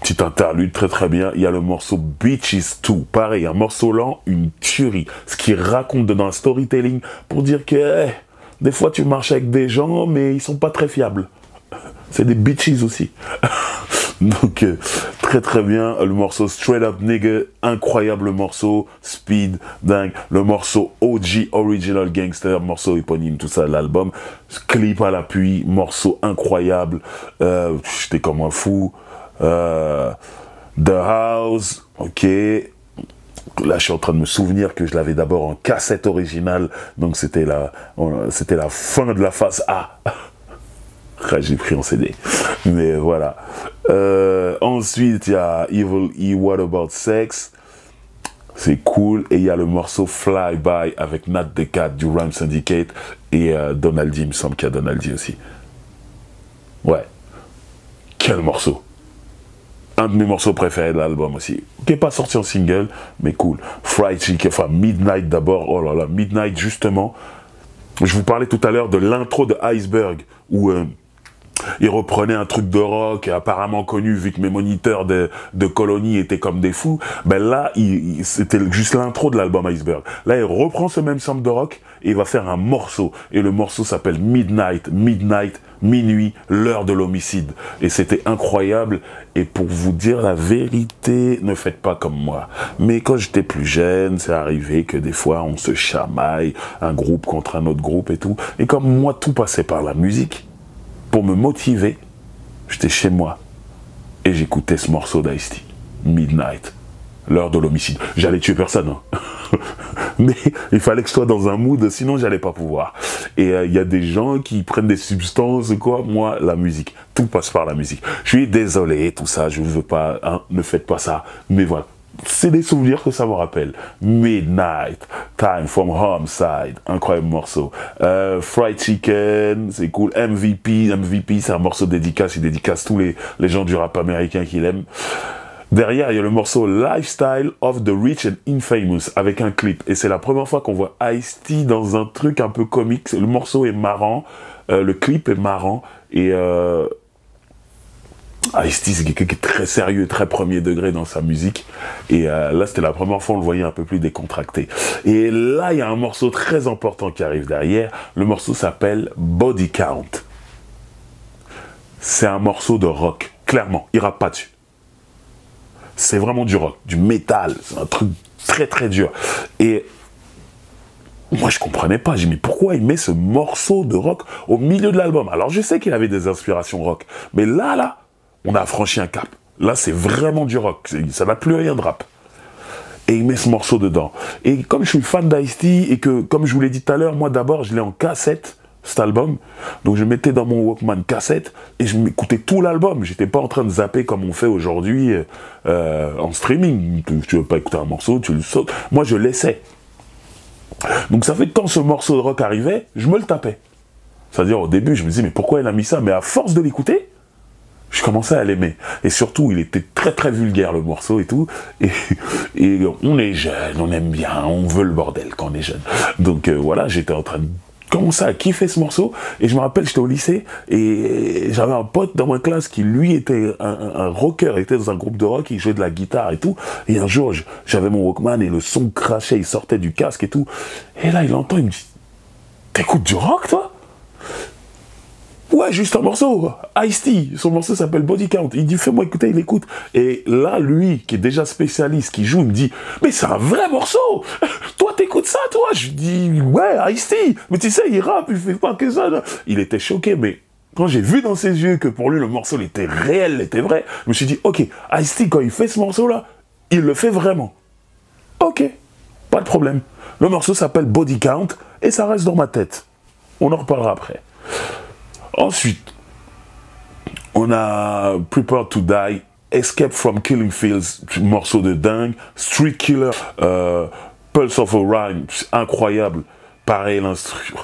Petit interlude, très très bien. Il y a le morceau Beaches 2. Pareil, un morceau lent, une tuerie. Ce qui raconte dans le storytelling pour dire que eh, des fois tu marches avec des gens, mais ils sont pas très fiables. C'est des bitches aussi. Donc, euh, très très bien. Le morceau Straight Up Nigga, incroyable morceau. Speed, dingue. Le morceau OG, Original Gangster, morceau éponyme, tout ça, l'album. Clip à l'appui, morceau incroyable. Euh, J'étais comme un fou. Euh, The House, ok. Là, je suis en train de me souvenir que je l'avais d'abord en cassette originale, donc c'était la, c'était la fin de la phase A. J'ai pris en CD, mais voilà. Euh, ensuite, il y a Evil E, What About Sex? C'est cool. Et il y a le morceau Fly By avec Nat Decat du Rhyme Syndicate et euh, Donaldy, il me semble qu'il y a Donaldy aussi. Ouais. Quel morceau un de mes morceaux préférés de l'album aussi, qui n'est pas sorti en single, mais cool. Fried Chicken, enfin Midnight d'abord, oh là là, Midnight justement. Je vous parlais tout à l'heure de l'intro de Iceberg, où euh, il reprenait un truc de rock apparemment connu vu que mes moniteurs de, de colonie étaient comme des fous. Ben là, c'était juste l'intro de l'album Iceberg. Là, il reprend ce même sample de rock et il va faire un morceau. Et le morceau s'appelle Midnight, Midnight, minuit, l'heure de l'homicide. Et c'était incroyable. Et pour vous dire la vérité, ne faites pas comme moi. Mais quand j'étais plus jeune, c'est arrivé que des fois on se chamaille, un groupe contre un autre groupe et tout. Et comme moi, tout passait par la musique, pour me motiver, j'étais chez moi et j'écoutais ce morceau dice Midnight, l'heure de l'homicide. J'allais tuer personne, hein. mais il fallait que je sois dans un mood, sinon j'allais pas pouvoir. Et euh, il y a des gens qui prennent des substances, quoi. Moi, la musique, tout passe par la musique. Je suis désolé, tout ça, je ne veux pas, hein, ne faites pas ça, mais voilà c'est des souvenirs que ça me rappelle. Midnight, Time from Homicide, incroyable morceau. Euh, Fried Chicken, c'est cool. MVP, MVP, c'est un morceau dédicace, il dédicace tous les, les gens du rap américain qu'il aime. Derrière, il y a le morceau Lifestyle of the Rich and Infamous avec un clip. Et c'est la première fois qu'on voit Ice-T dans un truc un peu comique. Le morceau est marrant, euh, le clip est marrant. Et euh, Ice-T, c'est quelqu'un qui est très sérieux, très premier degré dans sa musique. Et euh, là, c'était la première fois on le voyait un peu plus décontracté. Et là, il y a un morceau très important qui arrive derrière. Le morceau s'appelle Body Count. C'est un morceau de rock, clairement. Il rappe pas dessus. C'est vraiment du rock, du métal. C'est un truc très très dur. Et moi, je comprenais pas. J'ai dit, mais pourquoi il met ce morceau de rock au milieu de l'album? Alors, je sais qu'il avait des inspirations rock. Mais là, là, on a franchi un cap. Là, c'est vraiment du rock. Ça n'a plus rien de rap. Et il met ce morceau dedans. Et comme je suis fan d'Ice-T et que, comme je vous l'ai dit tout à l'heure, moi d'abord, je l'ai en cassette, cet album. Donc je mettais dans mon Walkman cassette et je m'écoutais tout l'album. J'étais pas en train de zapper comme on fait aujourd'hui euh, en streaming. Tu, veux pas écouter un morceau, tu le sautes. Moi, je laissais. Donc ça fait que quand ce morceau de rock arrivait, je me le tapais. C'est-à-dire au début, je me disais, mais pourquoi il a mis ça? Mais à force de l'écouter, je commençais à l'aimer. Et surtout, il était très très vulgaire le morceau et tout. Et, on est jeune, on aime bien, on veut le bordel quand on est jeune. Donc euh, voilà, j'étais en train de commencer à kiffer ce morceau. Et je me rappelle, j'étais au lycée et j'avais un pote dans ma classe qui lui était un, un, rocker, était dans un groupe de rock, il jouait de la guitare et tout. Et un jour, j'avais mon Walkman et le son crachait, il sortait du casque et tout. Et là, il entend, il me dit, t'écoutes du rock toi? Ouais, juste un morceau. Ice-T, son morceau s'appelle Body Count. Il dit, fais-moi écouter, il écoute. Et là, lui, qui est déjà spécialiste, qui joue, il me dit, mais c'est un vrai morceau. Toi, t'écoutes ça, toi? Je dis, ouais, Ice-T. Mais tu sais, il rappe, il fait pas que ça. Il était choqué, mais quand j'ai vu dans ses yeux que pour lui, le morceau, était réel, il était vrai, je me suis dit, ok, Ice-T, quand il fait ce morceau-là, il le fait vraiment. Ok, pas de problème. Le morceau s'appelle Body Count et ça reste dans ma tête. On en reparlera après. Ensuite, on a Prepare to Die, Escape from Killing Fields, morceau de dingue, Street Killer, euh, Pulse of a Rhyme, incroyable. Pareil, l'instru.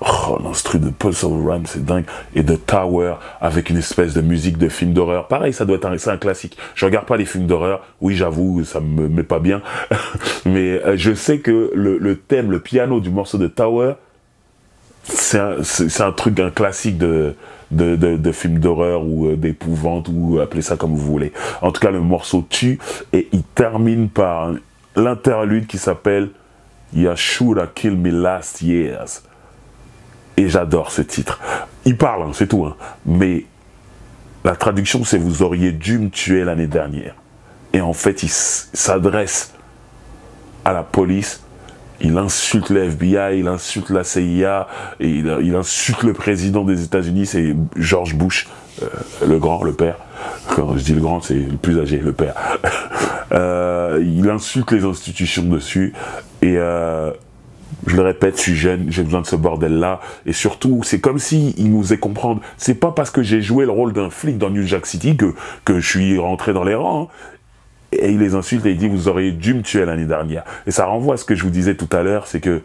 Oh, l'instru de Pulse of a Rhyme, c'est dingue. Et de Tower, avec une espèce de musique de film d'horreur. Pareil, ça doit être un, classique. Je regarde pas les films d'horreur. Oui, j'avoue, ça me met pas bien. Mais euh, je sais que le thème, le piano du morceau de Tower, c'est un, truc, un classique de, de, de, de film d'horreur ou euh, d'épouvante ou appelez ça comme vous voulez. En tout cas, le morceau tue et il termine par l'interlude qui s'appelle Yashura Kill Me Last Years. Et j'adore ce titre. Il parle, hein, c'est tout. Hein. Mais la traduction, c'est vous auriez dû me tuer l'année dernière. Et en fait, il s'adresse à la police il insulte le FBI, il insulte la CIA, il, insulte le président des États-Unis, c'est George Bush, euh, le grand, le père. Quand je dis le grand, c'est le plus âgé, le père. Euh, il insulte les institutions dessus, et euh, je le répète, je suis jeune, j'ai besoin de ce bordel-là, et surtout, c'est comme si il nous faisait comprendre, c'est pas parce que j'ai joué le rôle d'un flic dans New Jack City que, que je suis rentré dans les rangs, hein et il les insulte et il dit vous auriez dû me tuer l'année dernière. Et ça renvoie à ce que je vous disais tout à l'heure, c'est que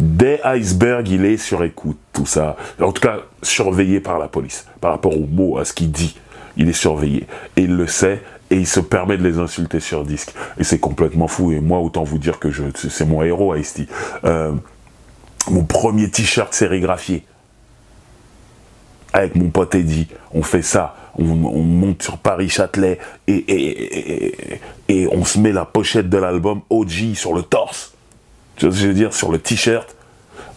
dès Iceberg, il est sur écoute, tout ça. En tout cas, surveillé par la police, par rapport aux mots, à ce qu'il dit. Il est surveillé. Et il le sait, et il se permet de les insulter sur disque. Et c'est complètement fou. Et moi, autant vous dire que c'est mon héros, ice euh, mon premier t-shirt sérigraphié. Avec mon pote Eddie, on fait ça, on, monte sur Paris-Châtelet et, et, on se met la pochette de l'album OG sur le torse. Tu vois ce que je veux dire? Sur le t-shirt,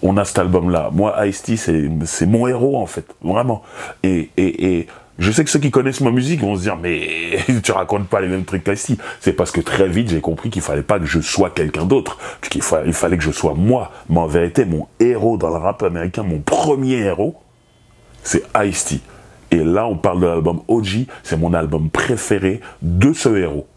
on a cet album-là. Moi, Ice-T, c'est mon héros, en fait, vraiment. Et, et, je sais que ceux qui connaissent ma musique vont se dire, mais tu racontes pas les mêmes trucs qu'ice C'est parce que très vite, j'ai compris qu'il fallait pas que je sois quelqu'un d'autre. Qu'il il fallait que je sois moi. Mais en vérité, mon héros dans le rap américain, mon premier héros, c'est Ice-T. Et là, on parle de l'album OG, c'est mon album préféré de ce héros.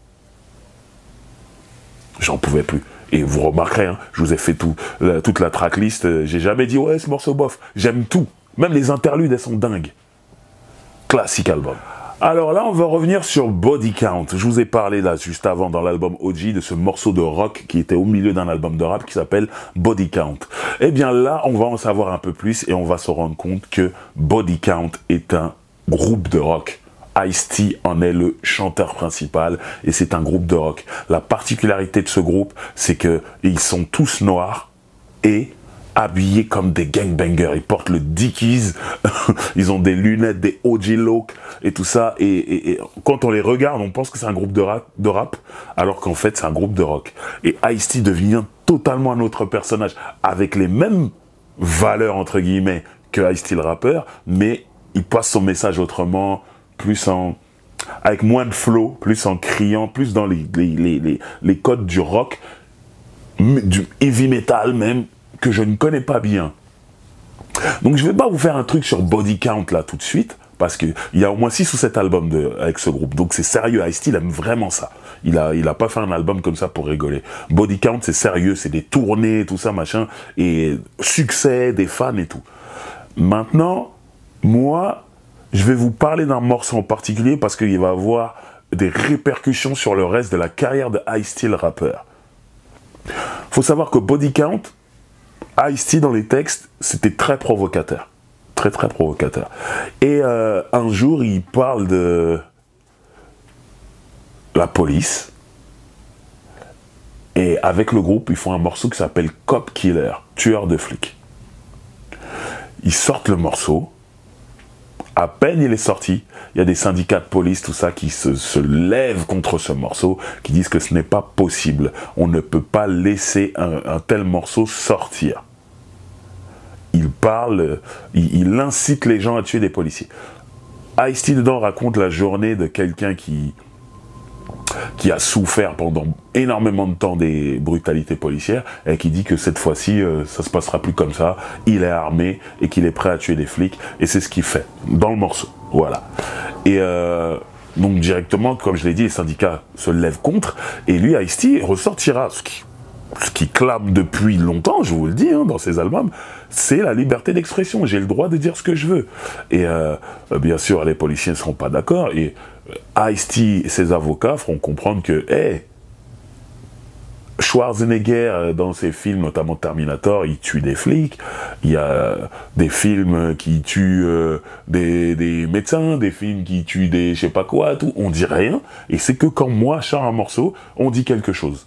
J'en pouvais plus. Et vous remarquerez, hein, je vous ai fait tout, toute la tracklist, euh, j'ai jamais dit ouais ce morceau bof, j'aime tout. Même les interludes, elles sont dingues. Classique album. Alors là, on va revenir sur Body Count. Je vous ai parlé là juste avant dans l'album OG de ce morceau de rock qui était au milieu d'un album de rap qui s'appelle Body Count. Eh bien là, on va en savoir un peu plus et on va se rendre compte que Body Count est un groupe de rock. Ice-T en est le chanteur principal et c'est un groupe de rock. La particularité de ce groupe, c'est que ils sont tous noirs et habillés comme des gangbangers. Ils portent le Dickies, ils ont des lunettes, des OG look et tout ça. Et, quand on les regarde, on pense que c'est un groupe de rap, alors qu'en fait c'est un groupe de rock. Et Ice-T devient totalement un autre personnage, avec les mêmes valeurs entre guillemets que Ice-T le rappeur, mais il passe son message autrement, plus en avec moins de flow, plus en criant, plus dans les codes du rock, du heavy metal même, que je ne connais pas bien. Donc je vais pas vous faire un truc sur Body Count là tout de suite, parce qu'il y a au moins 6 ou 7 albums de, avec ce groupe. Donc c'est sérieux, Ice-T aime vraiment ça. Il a, il a pas fait un album comme ça pour rigoler. Body Count c'est sérieux, c'est des tournées, tout ça, machin, et succès, des fans et tout. Maintenant, moi, je vais vous parler d'un morceau en particulier parce qu'il va avoir des répercussions sur le reste de la carrière de Ice-T le rappeur. Faut savoir que Body Count, Ice-T dans les textes, c'était très provocateur. Très très provocateur. Et euh, un jour, il parle de la police. Et avec le groupe, ils font un morceau qui s'appelle Cop Killer, tueur de flics. Ils sortent le morceau. À peine il est sorti, il y a des syndicats de police, tout ça, qui se, se lèvent contre ce morceau, qui disent que ce n'est pas possible. On ne peut pas laisser un, tel morceau sortir. Il parle, il, incite les gens à tuer des policiers. Ice-T raconte la journée de quelqu'un qui, qui a souffert pendant énormément de temps des brutalités policières et qui dit que cette fois-ci, euh, ça se passera plus comme ça. Il est armé et qu'il est prêt à tuer des flics et c'est ce qu'il fait dans le morceau. Voilà. Et euh, donc directement, comme je l'ai dit, les syndicats se lèvent contre et lui, Ice-T, ressortira ce qui, clame depuis longtemps, je vous le dis, hein, dans ses albums, c'est la liberté d'expression. J'ai le droit de dire ce que je veux. Et euh, bien sûr, les policiers ne seront pas d'accord et Ice-T et ses avocats feront comprendre que, hey, Schwarzenegger, euh, dans ses films, notamment Terminator, il tue des flics. Il y a des films qui tuent euh, des, médecins, des films qui tuent des je sais pas quoi, tout. On dit rien. Et c'est que quand moi, je un morceau, on dit quelque chose.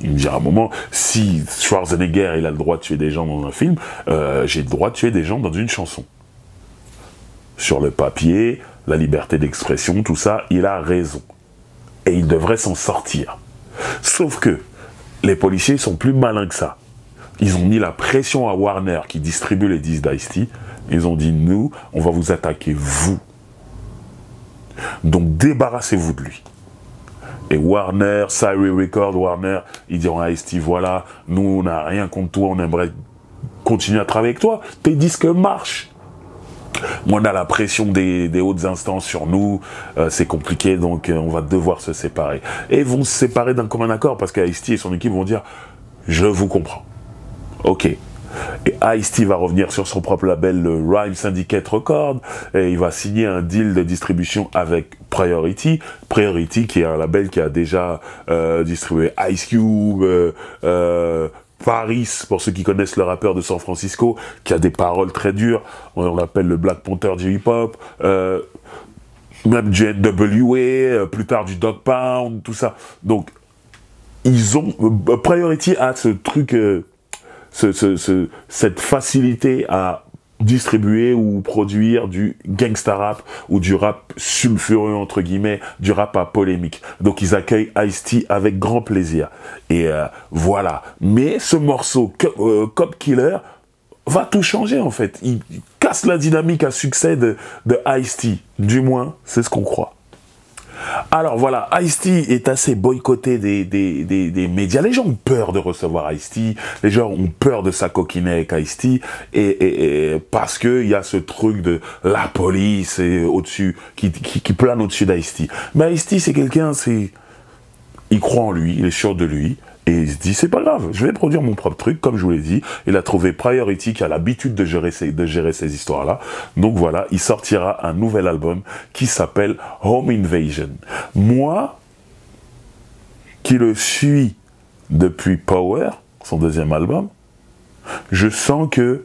Il me dit à un moment, si Schwarzenegger, il a le droit de tuer des gens dans un film, euh, j'ai le droit de tuer des gens dans une chanson. Sur le papier, la liberté d'expression, tout ça, il a raison. Et il devrait s'en sortir. Sauf que les policiers sont plus malins que ça. Ils ont mis la pression à Warner qui distribue les disques d'Ice-T. Ils ont dit, nous, on va vous attaquer, vous. Donc débarrassez-vous de lui. Et Warner, Siri Record, Warner, ils diront à voilà, nous, on n'a rien contre toi, on aimerait continuer à travailler avec toi. Tes disques marchent. On a la pression des, hautes instances sur nous, euh, c'est compliqué, donc euh, on va devoir se séparer. Et ils vont se séparer d'un commun accord, parce qu'Ice-T et son équipe vont dire, je vous comprends. Ok. Et Ice-T va revenir sur son propre label, le Rhyme Syndicate Record, et il va signer un deal de distribution avec Priority. Priority, qui est un label qui a déjà euh, distribué Ice Cube, Paris, pour ceux qui connaissent le rappeur de San Francisco, qui a des paroles très dures, on, l'appelle le Black Panther du hip-hop, euh, même du NWA, euh, plus tard du Dog Pound, tout ça. Donc, ils ont... Euh, Priority a ce truc, ce, cette facilité à distribuer ou produire du gangsta rap ou du rap sulfureux entre guillemets, du rap à polémique. Donc ils accueillent Ice-T avec grand plaisir. Et euh, voilà. Mais ce morceau, euh, Cop Killer, va tout changer en fait. Il, casse la dynamique à succès de, de Ice-T. Du moins, c'est ce qu'on croit. Alors voilà, Ice-T est assez boycotté des, médias. Les gens ont peur de recevoir Ice-T. Les gens ont peur de sa avec Ice-T. Et, parce qu'il y a ce truc de la police qui, plane au-dessus d'Ice-T. Mais Ice-T, c'est quelqu'un, c'est... Il croit en lui, il est sûr de lui. Et il se dit, c'est pas grave, je vais produire mon propre truc, comme je vous l'ai dit. Il a trouvé Priority qui a l'habitude de gérer ces, ces histoires-là. Donc voilà, il sortira un nouvel album qui s'appelle Home Invasion. Moi, qui le suis depuis Power, son deuxième album, je sens que,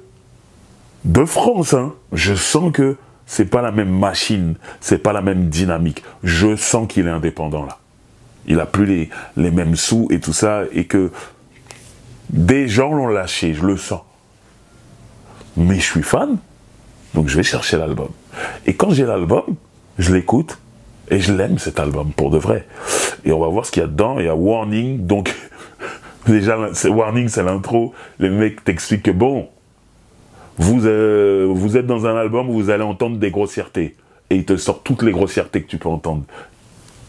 de France, hein, je sens que c'est pas la même machine, c'est pas la même dynamique. Je sens qu'il est indépendant là il a plus les, mêmes sous et tout ça, et que des gens l'ont lâché, je le sens. Mais je suis fan, donc je vais chercher l'album. Et quand j'ai l'album, je l'écoute, et je l'aime cet album, pour de vrai. Et on va voir ce qu'il y a dedans, il y a Warning, donc déjà, Warning, c'est l'intro, les mecs t'expliquent que bon, vous, euh, vous êtes dans un album où vous allez entendre des grossièretés. Et il te sort toutes les grossièretés que tu peux entendre.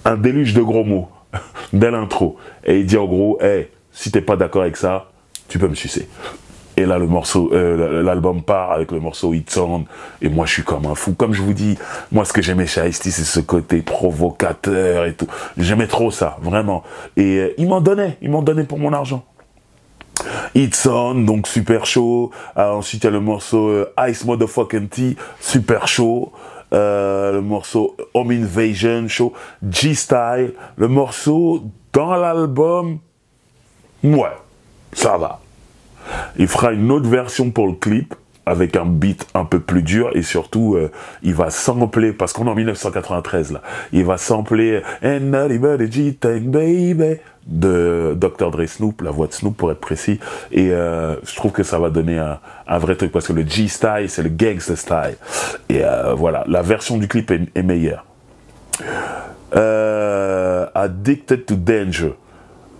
Un déluge de gros mots dès l'intro. Et il dit en gros, hey, si t'es pas d'accord avec ça, tu peux me sucer. Et là, le morceau, euh, l'album part avec le morceau It's On. Et moi, je suis comme un fou. Comme je vous dis, moi, ce que j'aimais chez ice c'est ce côté provocateur et tout. J'aimais trop ça, vraiment. Et euh, il m'en donnait, il m'en donnait pour mon argent. It's On, donc super chaud. Ah, ensuite, il y a le morceau euh, Ice Motherfucking Tea, super chaud. Euh, le morceau Home Invasion Show, G-Style, le morceau dans l'album, ouais, ça va. Il fera une autre version pour le clip avec un beat un peu plus dur et surtout euh, il va sampler parce qu'on est en 1993 là. Il va sampler And baby de Dr. Dre Snoop, la voix de Snoop pour être précis. Et euh, je trouve que ça va donner un, vrai truc parce que le G-style, c'est le gangster style. Et euh, voilà, la version du clip est, meilleure. Addicted to Danger.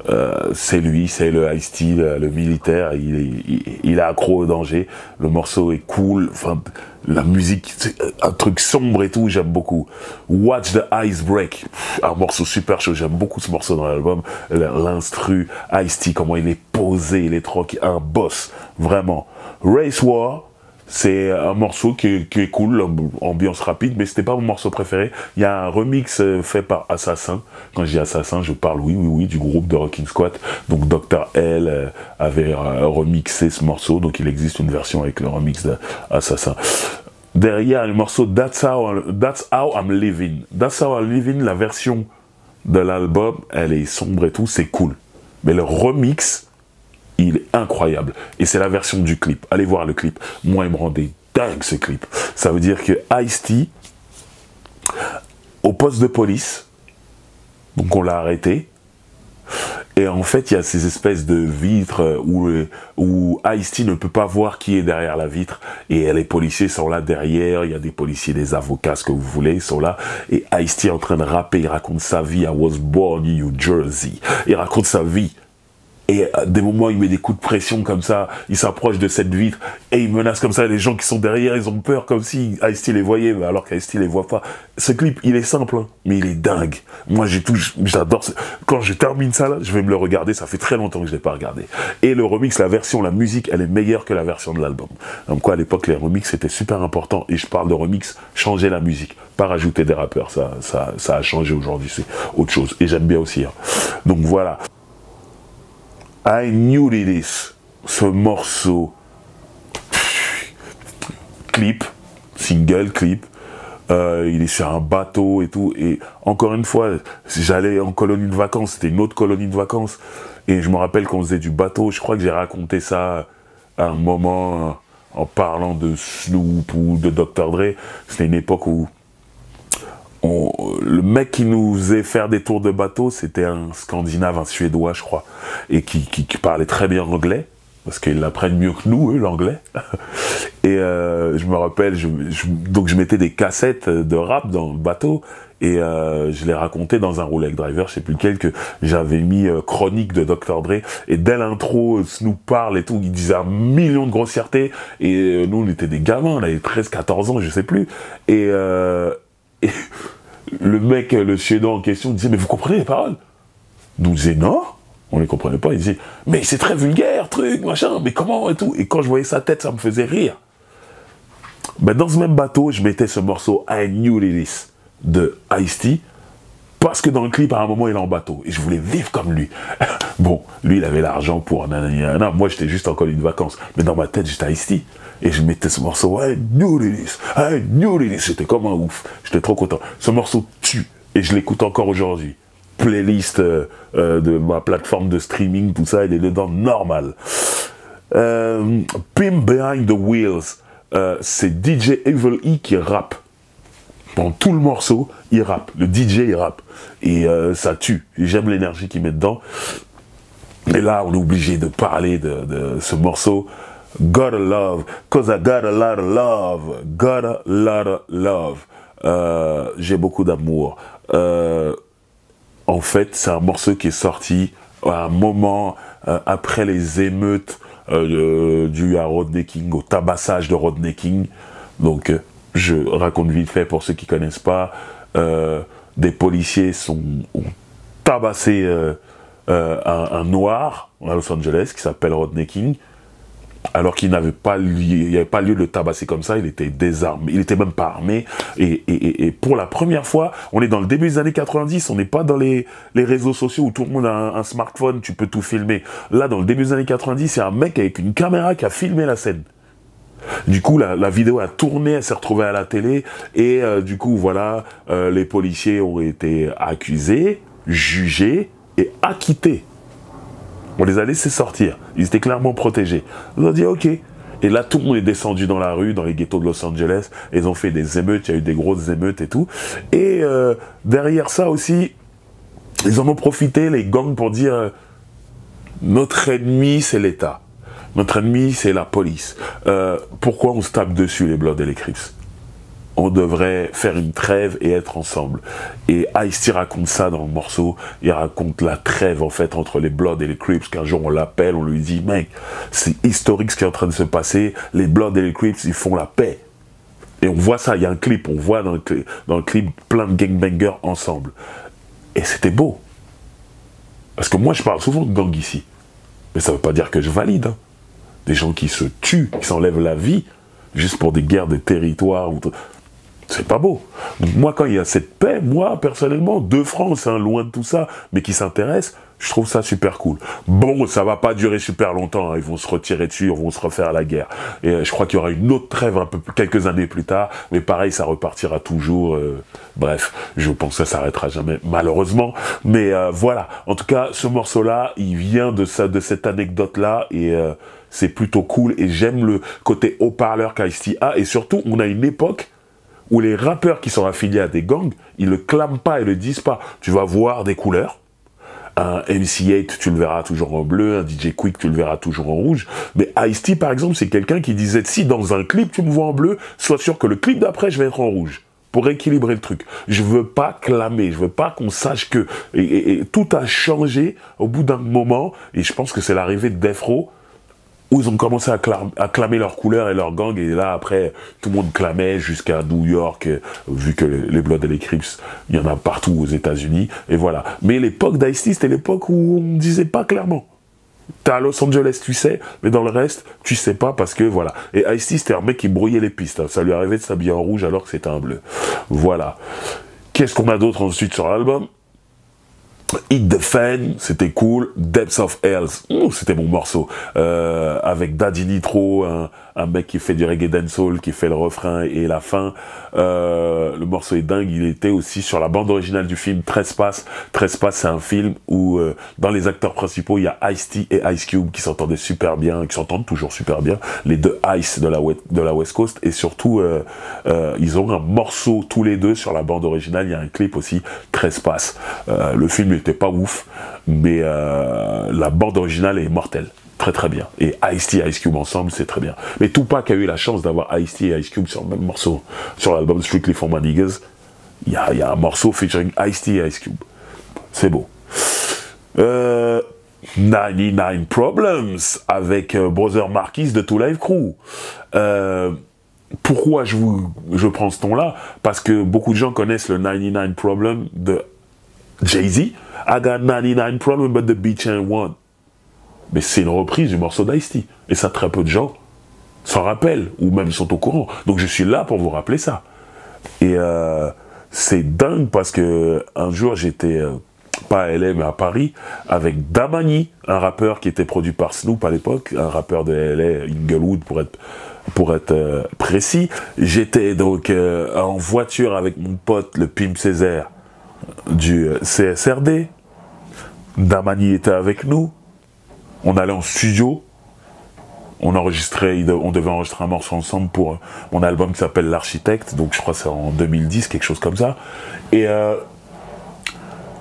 Euh, c'est lui, c'est le high style, le militaire, il, il, est accro au danger, le morceau est cool, enfin, la musique, un truc sombre et tout, j'aime beaucoup. Watch the Ice Break, un morceau super chaud, j'aime beaucoup ce morceau dans l'album, l'instru, Ice-T, comment il est posé, il est tranquille, un boss, vraiment. Race War, c'est un morceau qui est, cool, ambiance rapide, mais c'était pas mon morceau préféré. Il y a un remix euh, fait par Assassin. Quand je dis Assassin, je parle, oui, oui, oui, du groupe de Rocking Squat. Donc Dr. L euh, avait euh, remixé ce morceau, donc il existe une version avec le remix d'Assassin. Derrière, le morceau That's How, That's How I'm Living. That's How I'm Living, la version de l'album, elle est sombre et tout, c'est cool. Mais le remix, il est incroyable. Et c'est la version du clip. Allez voir le clip. Moi, il me rendait dingue ce clip. Ça veut dire que Ice-T, au poste de police, donc on l'a arrêté, et en fait, il y a ces espèces de vitres où, où Ice-T ne peut pas voir qui est derrière la vitre. Et les policiers sont là derrière. Il y a des policiers, des avocats, ce que vous voulez, ils sont là. Et Ice-T est en train de rapper. Il raconte sa vie. I was born in New Jersey. Il raconte sa vie. Et à des moments, il met des coups de pression comme ça, il s'approche de cette vitre et il menace comme ça les gens qui sont derrière, ils ont peur comme si ice les voyait, alors qu'ice les voit pas. Ce clip, il est simple, hein, mais il est dingue. Moi, j'ai tout, j'adore. Quand je termine ça, là, je vais me le regarder. Ça fait très longtemps que je l'ai pas regardé. Et le remix, la version, la musique, elle est meilleure que la version de l'album. Donc quoi, à l'époque, les remix, c'était super important. Et je parle de remix, changer la musique, pas rajouter des rappeurs. Ça, ça, ça a changé aujourd'hui. C'est autre chose. Et j'aime bien aussi. Hein. Donc voilà. I Knew This, ce morceau, clip, single, clip, euh, il est sur un bateau et tout, et encore une fois, j'allais en colonie de vacances, c'était une autre colonie de vacances, et je me rappelle qu'on faisait du bateau, je crois que j'ai raconté ça à un moment en parlant de Snoop ou de Dr. Dre, c'était une époque où le mec qui nous faisait faire des tours de bateau, c'était un Scandinave, un Suédois, je crois, et qui, parlait très bien anglais, parce qu'ils l'apprennent mieux que nous, eux, l'anglais. Et je me rappelle, donc je mettais des cassettes de rap dans le bateau, et euh, je l'ai raconté dans un Rolex Driver, je sais plus lequel, que j'avais mis euh, Chronique de Dr. Dre, et dès l'intro, Snoop parle et tout, il disait un million de grossièretés, et euh, nous, on était des gamins, on avait 13, 14 ans, je sais plus, et, et le mec, le suédois en question, disait, mais vous comprenez les paroles? Nous disait non, on les comprenait pas, il disait, mais c'est très vulgaire, truc, machin, mais comment et tout, et quand je voyais sa tête, ça me faisait rire. Ben, dans ce même bateau, je mettais ce morceau I Knew This de Ice-T parce que dans le clip, à un moment, il est en bateau. Et je voulais vivre comme lui. bon, lui, il avait l'argent pour... Nanana. Moi, j'étais juste en colonie de vacances. Mais dans ma tête, j'étais Ice-T. Et je mettais ce morceau. Hey, New Release. Hey, New Release. J'étais comme un ouf. J'étais trop content. Ce morceau tue. Et je l'écoute encore aujourd'hui. Playlist euh, euh, de ma plateforme de streaming, tout ça, il est dedans normal. Euh, Pim Behind the Wheels. c'est DJ Evil E qui rappe pendant tout le morceau, il rappe. Le DJ, il rappe. Et euh, ça tue. J'aime l'énergie qu'il met dedans. Et là, on est obligé de parler de, ce morceau. Gotta love, cause I got a lot of love. Got a lot of love. Euh, j'ai beaucoup d'amour. Euh, en fait, c'est un morceau qui est sorti à un moment après les émeutes du à Rodney King, au tabassage de Rodney King. Donc, je raconte vite fait pour ceux qui connaissent pas, euh, des policiers sont, ont tabassé euh, euh, un, noir à Los Angeles qui s'appelle Rodney King, alors qu'il n'avait pas il n'y avait pas lieu de le tabasser comme ça, il était désarmé, il était même pas armé, et, pour la première fois, on est dans le début des années 90, on n'est pas dans les, réseaux sociaux où tout le monde a un, un, smartphone, tu peux tout filmer. Là, dans le début des années 90, c'est un mec avec une caméra qui a filmé la scène. Du coup, la, vidéo a tourné, elle s'est retrouvée à la télé, et euh, du coup, voilà, euh, les policiers ont été accusés, jugés et acquittés. On les a laissés sortir. Ils étaient clairement protégés. Ils ont dit OK. Et là, tout le monde est descendu dans la rue, dans les ghettos de Los Angeles. ils ont fait des émeutes, il y a eu des grosses émeutes et tout. Et euh, derrière ça aussi, ils en ont profité, les gangs, pour dire notre ennemi, c'est l'État. Notre ennemi, c'est la police. Euh, pourquoi on se tape dessus, les Bloods et les Crips? On devrait faire une trêve et être ensemble. Et Ice-T raconte ça dans le morceau. Il raconte la trêve, en fait, entre les Bloods et les Crips, qu'un jour on l'appelle, on lui dit, mec, c'est historique ce qui est en train de se passer. Les Bloods et les Crips, ils font la paix. Et on voit ça, il y a un clip, on voit dans le, dans le clip plein de gangbangers ensemble. Et c'était beau. Parce que moi, je parle souvent de gang ici. Mais ça ne veut pas dire que je valide. Hein des gens qui se tuent, qui s'enlèvent la vie, juste pour des guerres de territoire. C'est pas beau. moi, quand il y a cette paix, moi, personnellement, deux France, hein, loin de tout ça, mais qui s'intéressent, je trouve ça super cool. Bon, ça va pas durer super longtemps. Hein. Ils vont se retirer dessus, ils vont se refaire la guerre. Et euh, je crois qu'il y aura une autre trêve un peu quelques années plus tard. Mais pareil, ça repartira toujours. Euh, bref, je pense que ça s'arrêtera jamais, malheureusement. Mais euh, voilà. En tout cas, ce morceau-là, il vient de ça, de cette anecdote-là, et c'est plutôt cool. Et j'aime le côté haut-parleur qu'ice a. Et surtout, on a une époque où les rappeurs qui sont affiliés à des gangs, ils le clament pas, ils le disent pas. Tu vas voir des couleurs un MC8, tu le verras toujours en bleu, un DJ Quick, tu le verras toujours en rouge. Mais Ice-T, par exemple, c'est quelqu'un qui disait, si dans un clip, tu me vois en bleu, sois sûr que le clip d'après, je vais être en rouge. Pour équilibrer le truc. Je veux pas clamer, je veux pas qu'on sache que... Et, tout a changé au bout d'un moment, et je pense que c'est l'arrivée de Defro, où ils ont commencé à, clamer leurs couleurs et leurs gangs, et là, après, tout le monde clamait jusqu'à New York, euh, vu que les Bloods et les Crips, il y en a partout aux États-Unis, et voilà. Mais l'époque dice c'était l'époque où on ne disait pas clairement. T'es à Los Angeles, tu sais, mais dans le reste, tu sais pas parce que voilà. Et Ice-T, c'était un mec qui brouillait les pistes. Hein. Ça lui arrivait de s'habiller en rouge alors que c'était un bleu. Voilà. Qu'est-ce qu'on a d'autre ensuite sur l'album? Hit the Fan, c'était cool. Depths of Hells, c'était mon morceau. Euh, avec Daddy Nitro, un, un mec qui fait du reggae dancehall, qui fait le refrain et la fin. Euh, le morceau est dingue. Il était aussi sur la bande originale du film Trespass. Trespass, c'est un film où euh, dans les acteurs principaux, il y a Ice-T et Ice Cube qui s'entendaient super bien, qui s'entendent toujours super bien. Les deux Ice de la, West Coast. Et surtout, euh, ils ont un morceau tous les deux sur la bande originale. Il y a un clip aussi, Trespass. le film n'était pas ouf, mais la bande originale est mortelle très très bien. Et Ice-T et Ice Cube ensemble, c'est très bien. Mais Tupac a eu la chance d'avoir Ice-T et Ice Cube sur le même morceau. Sur l'album Strictly for My Niggas, il y a, un morceau featuring Ice-T et Ice Cube. C'est beau. Euh, 99 Problems avec euh, Brother Marquis de Two Live Crew. Euh, pourquoi je, vous, je prends ce ton-là Parce que beaucoup de gens connaissent le 99 Problem de Jay-Z. I got 99 Problem but the beach ain't one. Mais c'est une reprise du morceau d'Ice-T. Et ça, très peu de gens s'en rappellent, ou même sont au courant. Donc je suis là pour vous rappeler ça. Et euh, c'est dingue parce que un jour j'étais euh, pas à LA mais à Paris avec Damani, un rappeur qui était produit par Snoop à l'époque, un rappeur de LA, Inglewood pour être pour être euh, précis. J'étais donc en voiture avec mon pote le Pim Césaire du CSRD. Damani était avec nous on allait en studio, on enregistrait, on devait enregistrer un morceau ensemble pour mon album qui s'appelle L'Architecte, donc je crois que c'est en 2010, quelque chose comme ça. Et euh,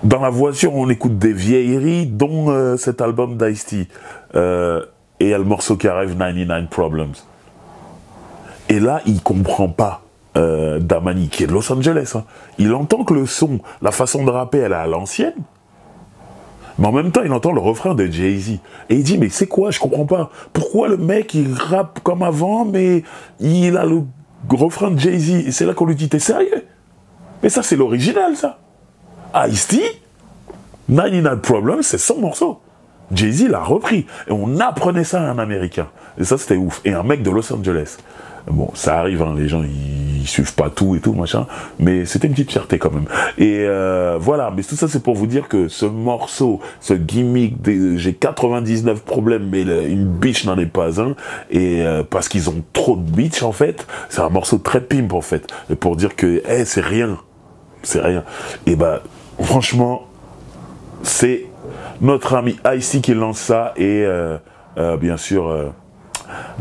dans la voiture, on écoute des vieilleries, dont euh, cet album d'Ice-T. Euh, et il y a le morceau qui arrive, 99 Problems. Et là, il comprend pas. Damani, qui est de Los Angeles, hein. il entend que le son, la façon de rapper, elle est à l'ancienne, mais en même temps, il entend le refrain de Jay-Z. Et il dit, mais c'est quoi? Je comprends pas. Pourquoi le mec, il rappe comme avant, mais il a le refrain de Jay-Z? Et c'est là qu'on lui dit, t'es sérieux? Mais ça, c'est l'original, ça. Ice-T, 99 Problems, c'est son morceau. Jay-Z l'a repris. Et on apprenait ça à un Américain. Et ça, c'était ouf. Et un mec de Los Angeles. Bon, ça arrive, hein, les gens, ils, suivent pas tout et tout, machin. Mais c'était une petite fierté quand même. Et euh, voilà, mais tout ça, c'est pour vous dire que ce morceau, ce gimmick, j'ai 99 problèmes, mais une bitch n'en est pas un. Et euh, parce qu'ils ont trop de bitch, en fait, c'est un morceau très pimp, en fait. Et pour dire que, hey, c'est rien. C'est rien. Et ben, franchement, c'est notre ami Icy qui lance ça et euh, bien sûr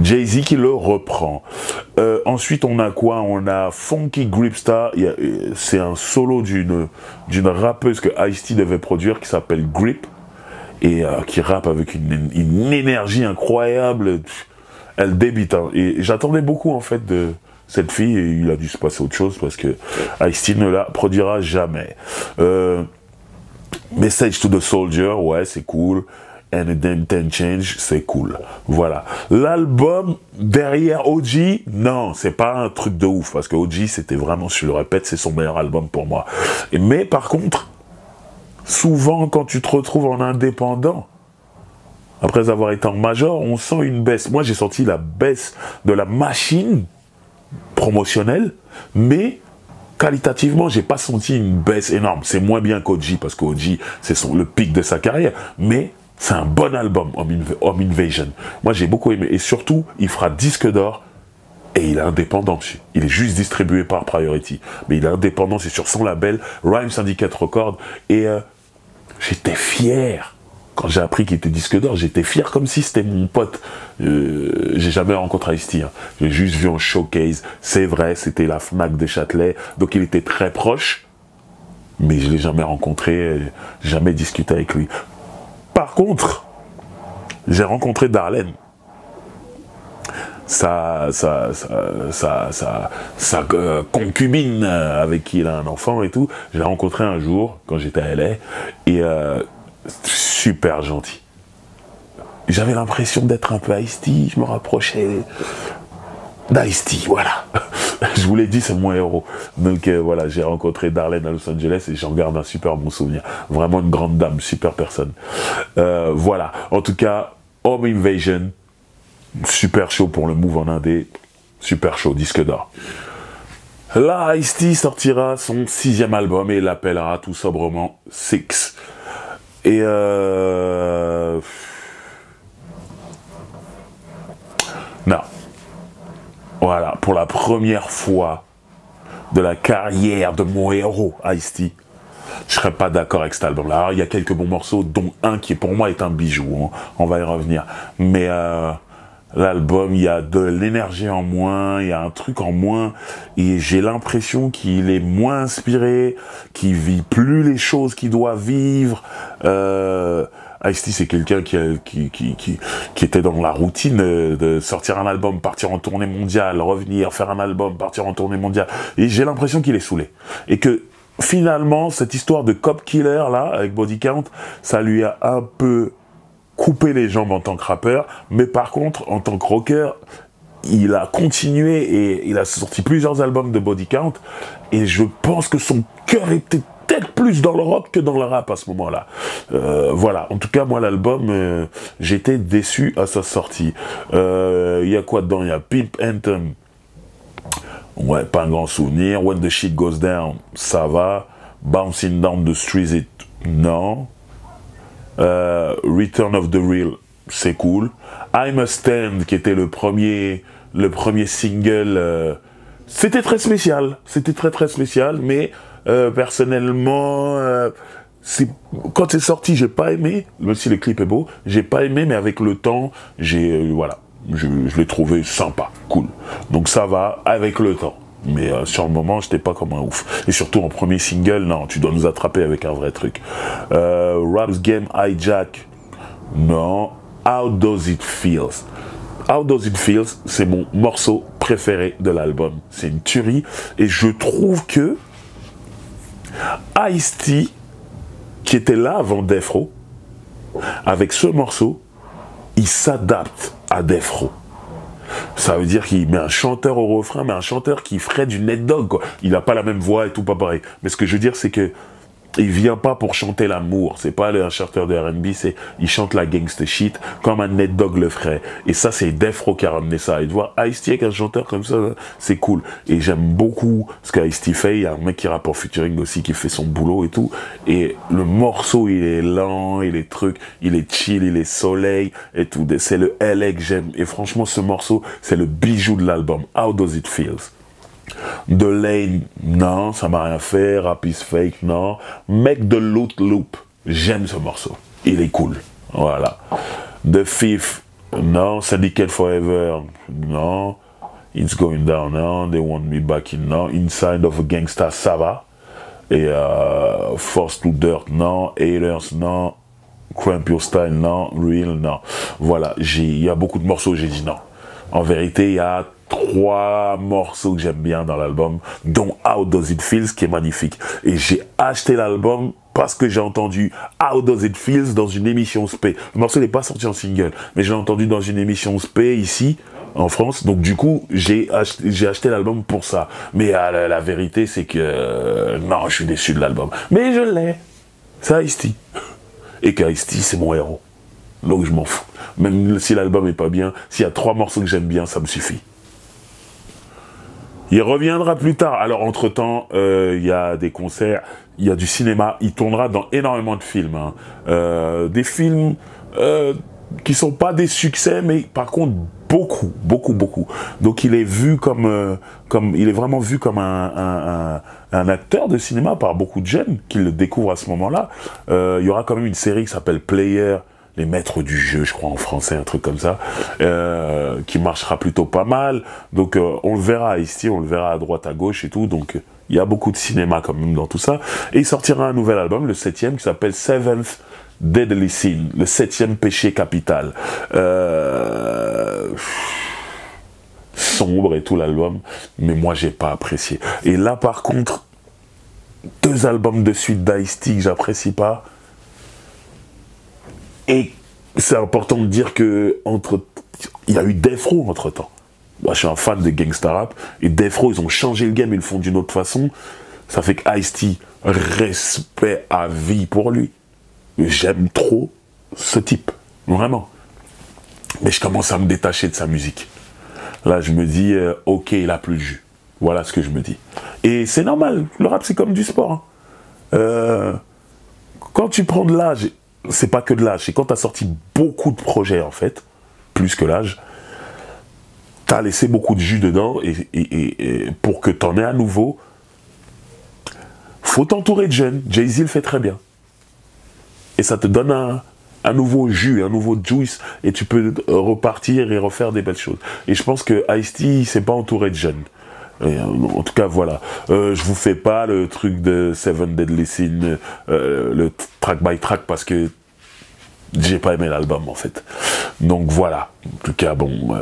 Jay-Z qui le reprend. ensuite, on a quoi? On a Funky Gripstar. C'est un solo d'une rappeuse que Ice-T devait produire qui s'appelle Grip et qui rappe avec une, énergie incroyable. Elle débite. Hein. Et j'attendais beaucoup en fait de cette fille et il a dû se passer autre chose parce que Ice-T ne la produira jamais. Euh, Message to the Soldier, ouais, c'est cool. And Damn Ten Change, c'est cool. Voilà. L'album derrière OG, non, c'est pas un truc de ouf, parce que OG, c'était vraiment, je le répète, c'est son meilleur album pour moi. mais par contre, souvent, quand tu te retrouves en indépendant, après avoir été en major, on sent une baisse. Moi, j'ai senti la baisse de la machine promotionnelle, mais qualitativement, j'ai pas senti une baisse énorme. C'est moins bien qu'Oji, parce qu'Oji, c'est le pic de sa carrière. Mais c'est un bon album, Home, Invasion. Moi, j'ai beaucoup aimé. Et surtout, il fera disque d'or et il est indépendant Il est juste distribué par Priority. Mais il est indépendant, c'est sur son label, Rhyme Syndicate Record. Et euh, j'étais fier quand j'ai appris qu'il était disque d'or, j'étais fier comme si c'était mon pote. Euh, j'ai jamais rencontré ice hein. J'ai juste vu en showcase. C'est vrai, c'était la Fnac de Châtelet. Donc il était très proche. Mais je l'ai jamais rencontré, jamais discuté avec lui. Contre, j'ai rencontré Darlene. Sa, sa, sa, sa, euh, concubine euh, avec qui il a un enfant et tout. Je l'ai rencontré un jour quand j'étais à LA. Et super gentil. J'avais l'impression d'être un peu ice je me rapprochais dice voilà. je vous l'ai dit, c'est mon héros. Donc euh, voilà, j'ai rencontré Darlene à Los Angeles et j'en garde un super bon souvenir. Vraiment une grande dame, super personne. Euh, voilà, en tout cas, Home Invasion, super chaud pour le move en indé, super chaud, disque d'or. Là, Ice-T sortira son sixième album et l'appellera tout sobrement Six. Et euh... Non. Voilà, pour la première fois de la carrière de mon héros, Ice-T, je serais pas d'accord avec cet album-là. Il y a quelques bons morceaux, dont un qui pour moi est un bijou. Hein. On va y revenir. Mais euh, l'album, il y a de l'énergie en moins, il y a un truc en moins, et j'ai l'impression qu'il est moins inspiré, qu'il vit plus les choses qu'il doit vivre. Euh, Ice-T, c'est quelqu'un qui, était dans la routine de sortir un album, partir en tournée mondiale, revenir, faire un album, partir en tournée mondiale. Et j'ai l'impression qu'il est saoulé. Et que finalement, cette histoire de cop killer, là, avec Body Count, ça lui a un peu coupé les jambes en tant que rappeur. Mais par contre, en tant que rocker, il a continué et il a sorti plusieurs albums de Body Count. Et je pense que son cœur était peut-être plus dans le rock que dans le rap à ce moment-là. Euh, voilà, en tout cas, moi, l'album, euh, j'étais déçu à sa sortie. Euh, il y a quoi dedans? Il y a Pimp Anthem. Ouais, pas un grand souvenir. When the shit goes down, ça va. Bouncing down the street, non. Return of the Real, c'est cool. I'm a Stand, qui était le premier, le premier single, c'était très spécial. C'était très très spécial, mais euh, personnellement, euh, quand c'est sorti, j'ai pas aimé, même si le clip est beau, j'ai pas aimé, mais avec le temps, j'ai, euh, voilà, je, l'ai trouvé sympa, cool. Donc ça va avec le temps. Mais sur le moment, j'étais pas comme un ouf. Et surtout en premier single, non, tu dois nous attraper avec un vrai truc. Raps Game Hijack, non. How Does It Feels? How Does It Feels, c'est mon morceau préféré de l'album. C'est une tuerie. Et je trouve que Ice-T, qui était là avant Defro, avec ce morceau, il s'adapte à Defro. Ça veut dire qu'il met un chanteur au refrain, mais un chanteur qui ferait du net dog. Il n'a pas la même voix et tout, pas pareil. Mais ce que je veux dire, c'est que il vient pas pour chanter l'amour. C'est pas un chanteur de R&B, c'est il chante la gangster shit comme un Ned Dog le ferait. Et ça, c'est Defro qui a ramené ça. Et de voir Ice-T un chanteur comme ça, c'est cool. Et j'aime beaucoup ce qu'ice-T fait. Il y a un mec qui rappe en featuring aussi qui fait son boulot et tout. Et le morceau, il est lent, il est truc, il est chill, il est soleil et tout. C'est le LA que j'aime. Et franchement, ce morceau, c'est le bijou de l'album. How does it feel? The Lane, non, ça m'a rien fait. Rap is fake, non. Mec de Loot Loop, j'aime ce morceau. Il est cool. Voilà. The Fifth, non. Syndicate Forever, non. It's going down, non. They want me back in, non. Inside of a Gangsta, ça va. Euh, Force to Dirt, non. Haters, non. Cramp Your Style, non. Real, non. Voilà, il y a beaucoup de morceaux, j'ai dit non. En vérité, il y a trois morceaux que j'aime bien dans l'album, dont How Does It Feels, qui est magnifique. Et j'ai acheté l'album parce que j'ai entendu How Does It Feels dans une émission SP. Le morceau n'est pas sorti en single, mais j'ai entendu dans une émission SP ici, en France. Donc du coup, j'ai acheté, l'album pour ça. Mais euh, la, vérité, c'est que non, je suis déçu de l'album. Mais je l'ai. C'est ice Et qu'ice c'est mon héros. Donc je m'en fous. Même si l'album est pas bien, s'il y a trois morceaux que j'aime bien, ça me suffit. Il reviendra plus tard. Alors, entre-temps, euh, il y a des concerts, il y a du cinéma. Il tournera dans énormément de films. Hein. Euh, des films euh, qui sont pas des succès, mais par contre, beaucoup, beaucoup, beaucoup. Donc, il est vu comme... Euh, comme il est vraiment vu comme un, un, un, acteur de cinéma par beaucoup de jeunes qui le découvrent à ce moment-là. il y aura quand même une série qui s'appelle Player les maîtres du jeu, je crois en français, un truc comme ça, euh, qui marchera plutôt pas mal. Donc euh, on le verra ici, on le verra à droite, à gauche et tout. Donc il y a beaucoup de cinéma quand même dans tout ça. Et il sortira un nouvel album, le septième, qui s'appelle Seventh Deadly Sin, le septième péché capital. Euh, sombre et tout l'album, mais moi j'ai pas apprécié. Et là par contre, deux albums de suite d'Ice-T que j'apprécie pas c'est important de dire que entre, il y a eu Defro entre temps. Moi, je suis un fan de gangsta rap et Defro, ils ont changé le game, ils le font d'une autre façon. Ça fait que Ice-T, respect à vie pour lui. J'aime trop ce type, vraiment. Mais je commence à me détacher de sa musique. Là, je me dis, euh, ok, il a plus de jus. Voilà ce que je me dis. Et c'est normal, le rap c'est comme du sport. Hein. Euh, quand tu prends de l'âge c'est pas que de l'âge, c'est quand tu as sorti beaucoup de projets en fait, plus que l'âge, tu as laissé beaucoup de jus dedans et, pour que tu en aies à nouveau, faut t'entourer de jeunes. Jay-Z le fait très bien. Et ça te donne un, nouveau jus, un nouveau juice, et tu peux repartir et refaire des belles choses. Et je pense que Ice-T, pas entouré de jeunes. Euh, en tout cas, voilà. Euh, je vous fais pas le truc de Seven Deadly Sin, euh, le track by track, parce que j'ai pas aimé l'album, en fait. Donc voilà. En tout cas, bon,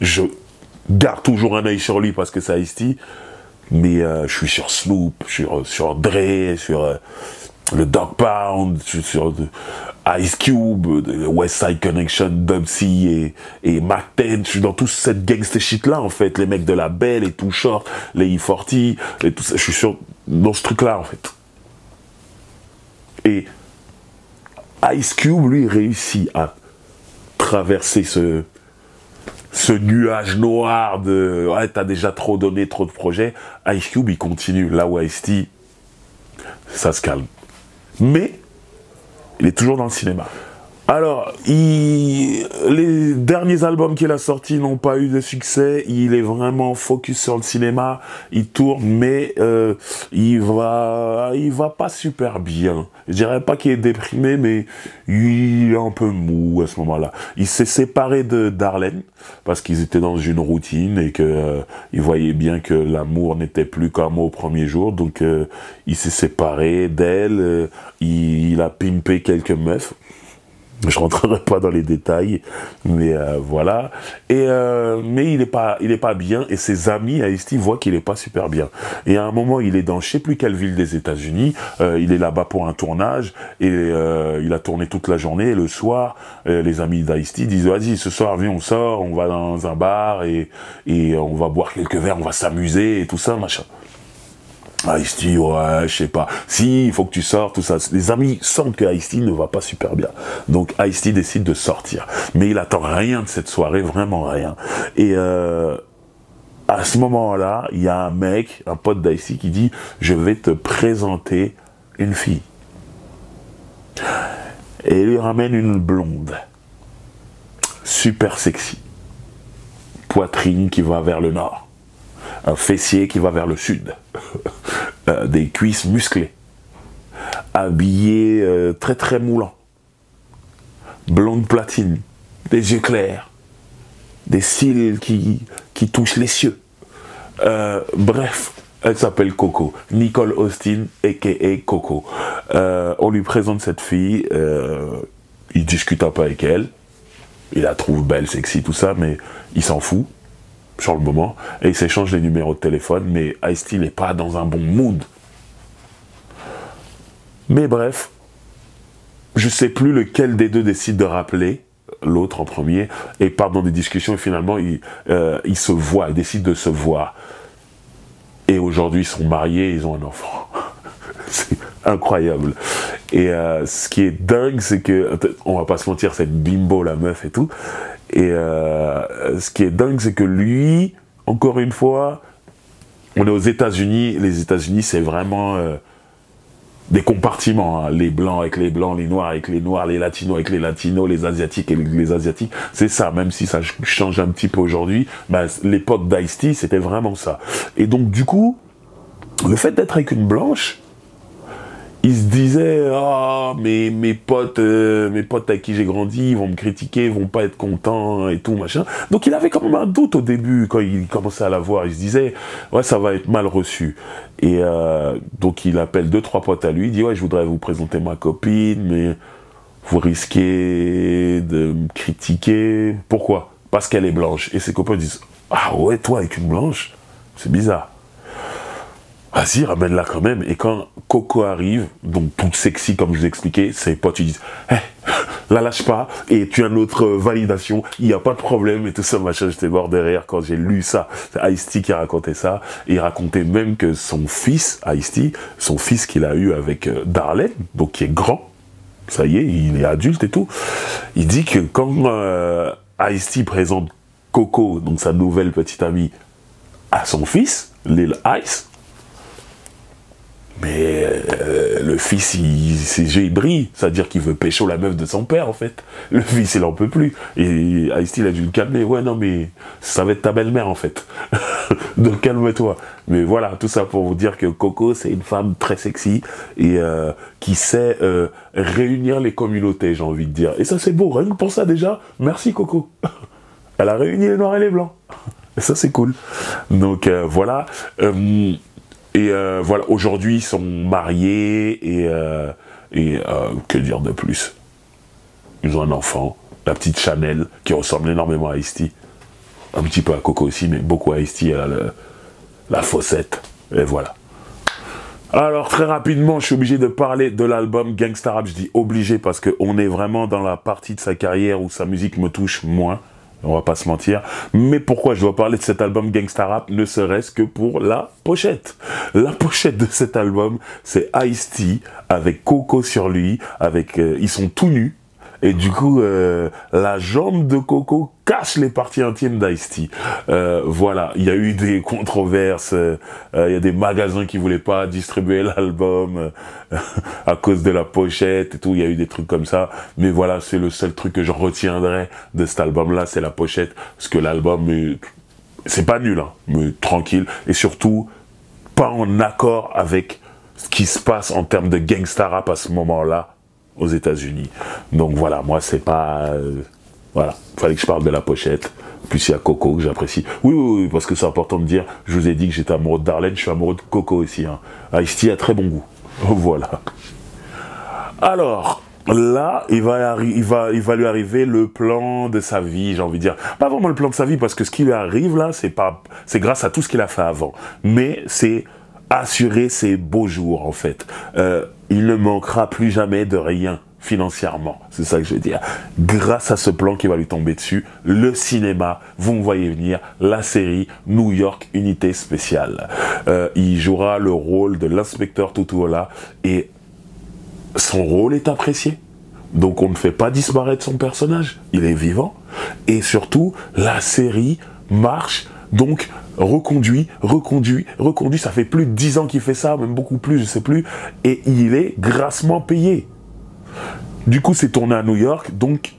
je garde toujours un œil sur lui parce que c'est Ice-T, mais je suis sur Snoop, sur, sur Dre, sur le Dog Pound, sur Ice Cube, West Side Connection, Dub et, et Mac 10, je suis dans toute cette gangster shit là en fait, les mecs de la Belle et tout short, les E40, et je suis sur, dans ce truc là en fait. Et Ice Cube lui réussit à traverser ce, ce nuage noir de ouais t'as déjà trop donné trop de projets. Ice Cube il continue. Là où Ice T ça se calme. Mais il est toujours dans le cinéma. Alors, les derniers albums qu'il a sortis n'ont pas eu de succès. Il est vraiment focus sur le cinéma. Il tourne, mais euh, il va, il va pas super bien. Je dirais pas qu'il est déprimé, mais il est un peu mou à ce moment-là. Il s'est séparé de Darlene parce qu'ils étaient dans une routine et que euh, voyait bien que l'amour n'était plus comme au premier jour. Donc, euh, il s'est séparé d'elle. il, il a pimpé quelques meufs. Je rentrerai pas dans les détails, mais euh, voilà. Et euh, mais il est pas, il est pas bien. Et ses amis à Esti voient qu'il est pas super bien. Et à un moment, il est dans je sais plus quelle ville des États-Unis. Euh, il est là-bas pour un tournage et il a tourné toute la journée. Et le soir, les amis d'Ice-T disent vas-y, ce soir, viens, on sort, on va dans un bar et et on va boire quelques verres, on va s'amuser et tout ça, machin. Ah, Ice-T, ouais, je sais pas. Si, il faut que tu sors, tout ça. Les amis sentent que Ice-T ne va pas super bien. Donc Ice-T décide de sortir. Mais il attend rien de cette soirée, vraiment rien. Et euh, à ce moment-là, il y a un mec, un pote d'Ice-T qui dit « Je vais te présenter une fille. » Et il lui ramène une blonde. Super sexy. Poitrine qui va vers le nord. Un fessier qui va vers le sud. Euh, des cuisses musclées, habillé euh, très très moulant, blonde platine, des yeux clairs, des cils qui, touchent les cieux. Euh, bref, elle s'appelle Coco, Nicole Austin, a.k.a. Coco. on lui présente cette fille, il discute un peu avec elle, il la trouve belle, sexy, tout ça, mais il s'en fout sur le moment, et il s'échange les numéros de téléphone, mais Ice-T n'est pas dans un bon mood. Mais bref, je sais plus lequel des deux décide de rappeler l'autre en premier, et part dans des discussions, et finalement, euh, il se voit, il décide de se voir. Et aujourd'hui, ils sont mariés, ils ont un enfant. incroyable. Et euh, ce qui est dingue, c'est que, on va pas se mentir, c'est une bimbo la meuf et tout. Et euh, ce qui est dingue, c'est que lui, encore une fois, on est aux États-Unis. Les États-Unis, c'est vraiment euh, des compartiments. Hein. Les blancs avec les blancs, les noirs avec les noirs, les latinos avec les latinos, les asiatiques avec les asiatiques. C'est ça, même si ça change un petit peu aujourd'hui. Ben, L'époque d'Ice-T, c'était vraiment ça. Et donc, du coup, le fait d'être avec une blanche, il se disait ah mais mes potes euh, mes potes avec qui j'ai grandi ils vont me critiquer ils vont pas être contents et tout machin donc il avait quand même un doute au début quand il commençait à la voir. Il se disait ouais ça va être mal reçu et euh, donc il appelle deux trois potes à lui il dit ouais je voudrais vous présenter ma copine mais vous risquez de me critiquer pourquoi? Parce qu'elle est blanche. Et ses copains disent ah ouais toi avec une blanche? C'est bizarre vas-y, ramène-la quand même. Et quand Coco arrive, donc toute sexy comme je vous expliquais, ses potes disent, hé, la lâche pas, et tu as notre validation, il n'y a pas de problème, et tout ça, machin, j'étais mort derrière quand j'ai lu ça. C'est Ice-T qui racontait ça, il racontait même que son fils, Ice-T, son fils qu'il a eu avec euh, Darlene, donc qui est grand, ça y est, il est adulte et tout, il dit que quand euh, Ice-T présente Coco, donc sa nouvelle petite amie, à son fils, Lil Ice, Mais euh, le fils, il, ses yeux. C'est-à-dire qu'il veut pécho la meuf de son père, en fait. Le fils, il en peut plus. Et Ice il a dû le calmer. Ouais, non, mais ça va être ta belle-mère, en fait. Donc calme-toi. Mais voilà, tout ça pour vous dire que Coco, c'est une femme très sexy et euh, qui sait euh, réunir les communautés, j'ai envie de dire. Et ça, c'est beau. Rien que pour ça, déjà, merci Coco. Elle a réuni les noirs et les blancs. Et ça, c'est cool. Donc voilà. Et euh, voilà, aujourd'hui, ils sont mariés et, euh, euh, que dire de plus? Ils ont un enfant, la petite Chanel, qui ressemble énormément à ice Un petit peu à Coco aussi, mais beaucoup à ice Elle a la fossette. Et voilà. Alors très rapidement, je suis obligé de parler de l'album Gangsta Rap. Je dis obligé parce qu'on est vraiment dans la partie de sa carrière où sa musique me touche moins on va pas se mentir. Mais pourquoi je dois parler de cet album Gangsta Rap, ne serait-ce que pour la pochette? La pochette de cet album, c'est Ice-T avec Coco sur lui, avec euh, ils sont tout nus, et du coup, euh, la jambe de Coco cache les parties intimes d'Ice-T. Euh, voilà, il y a eu des controverses, euh, il y a des magasins qui voulaient pas distribuer l'album à cause de la pochette et tout, il y a eu des trucs comme ça. Mais voilà, c'est le seul truc que je retiendrai de cet album-là, c'est la pochette. Parce que l'album, c'est pas nul, hein, mais tranquille. Et surtout, pas en accord avec ce qui se passe en termes de gangsta rap à ce moment-là aux États-Unis. Donc voilà, moi c'est pas. Euh, voilà, il fallait que je parle de la pochette. Plus il y a Coco que j'apprécie. Oui, oui, oui, parce que c'est important de dire, je vous ai dit que j'étais amoureux de Darlene, je suis amoureux de Coco aussi. Hein. ice a très bon goût. Voilà. Alors, là, il va lui arriver le plan de sa vie, j'ai envie de dire. Pas vraiment le plan de sa vie, parce que ce qui lui arrive là, c'est pas, c'est grâce à tout ce qu'il a fait avant. Mais c'est assurer ses beaux jours, en fait. Euh, il ne manquera plus jamais de rien financièrement. C'est ça que je veux dire. Grâce à ce plan qui va lui tomber dessus, le cinéma, vous me voyez venir, la série New York Unité Spéciale. Euh, il jouera le rôle de l'inspecteur Tutuola et son rôle est apprécié. Donc on ne fait pas disparaître son personnage, il est vivant. Et surtout, la série marche donc, reconduit, reconduit, reconduit. Ça fait plus de 10 ans qu'il fait ça, même beaucoup plus, je sais plus. Et il est grassement payé. Du coup, c'est tourné à New York. Donc,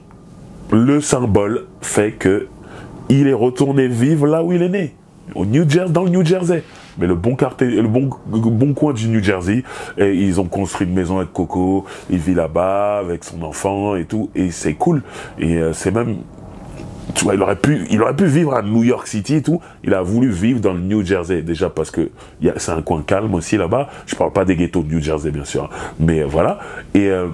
le symbole fait que il est retourné vivre là où il est né. Au New Jersey, dans le New Jersey. Mais le bon quartier, le bon, bon coin du New Jersey. Et ils ont construit une maison avec Coco. Il vit là-bas avec son enfant et tout. Et c'est cool. Et euh, c'est même il aurait pu, vivre à New York City et tout. Il a voulu vivre dans le New Jersey déjà parce que c'est un coin calme aussi là-bas. Je parle pas des ghettos de New Jersey bien sûr, mais voilà. Et euh,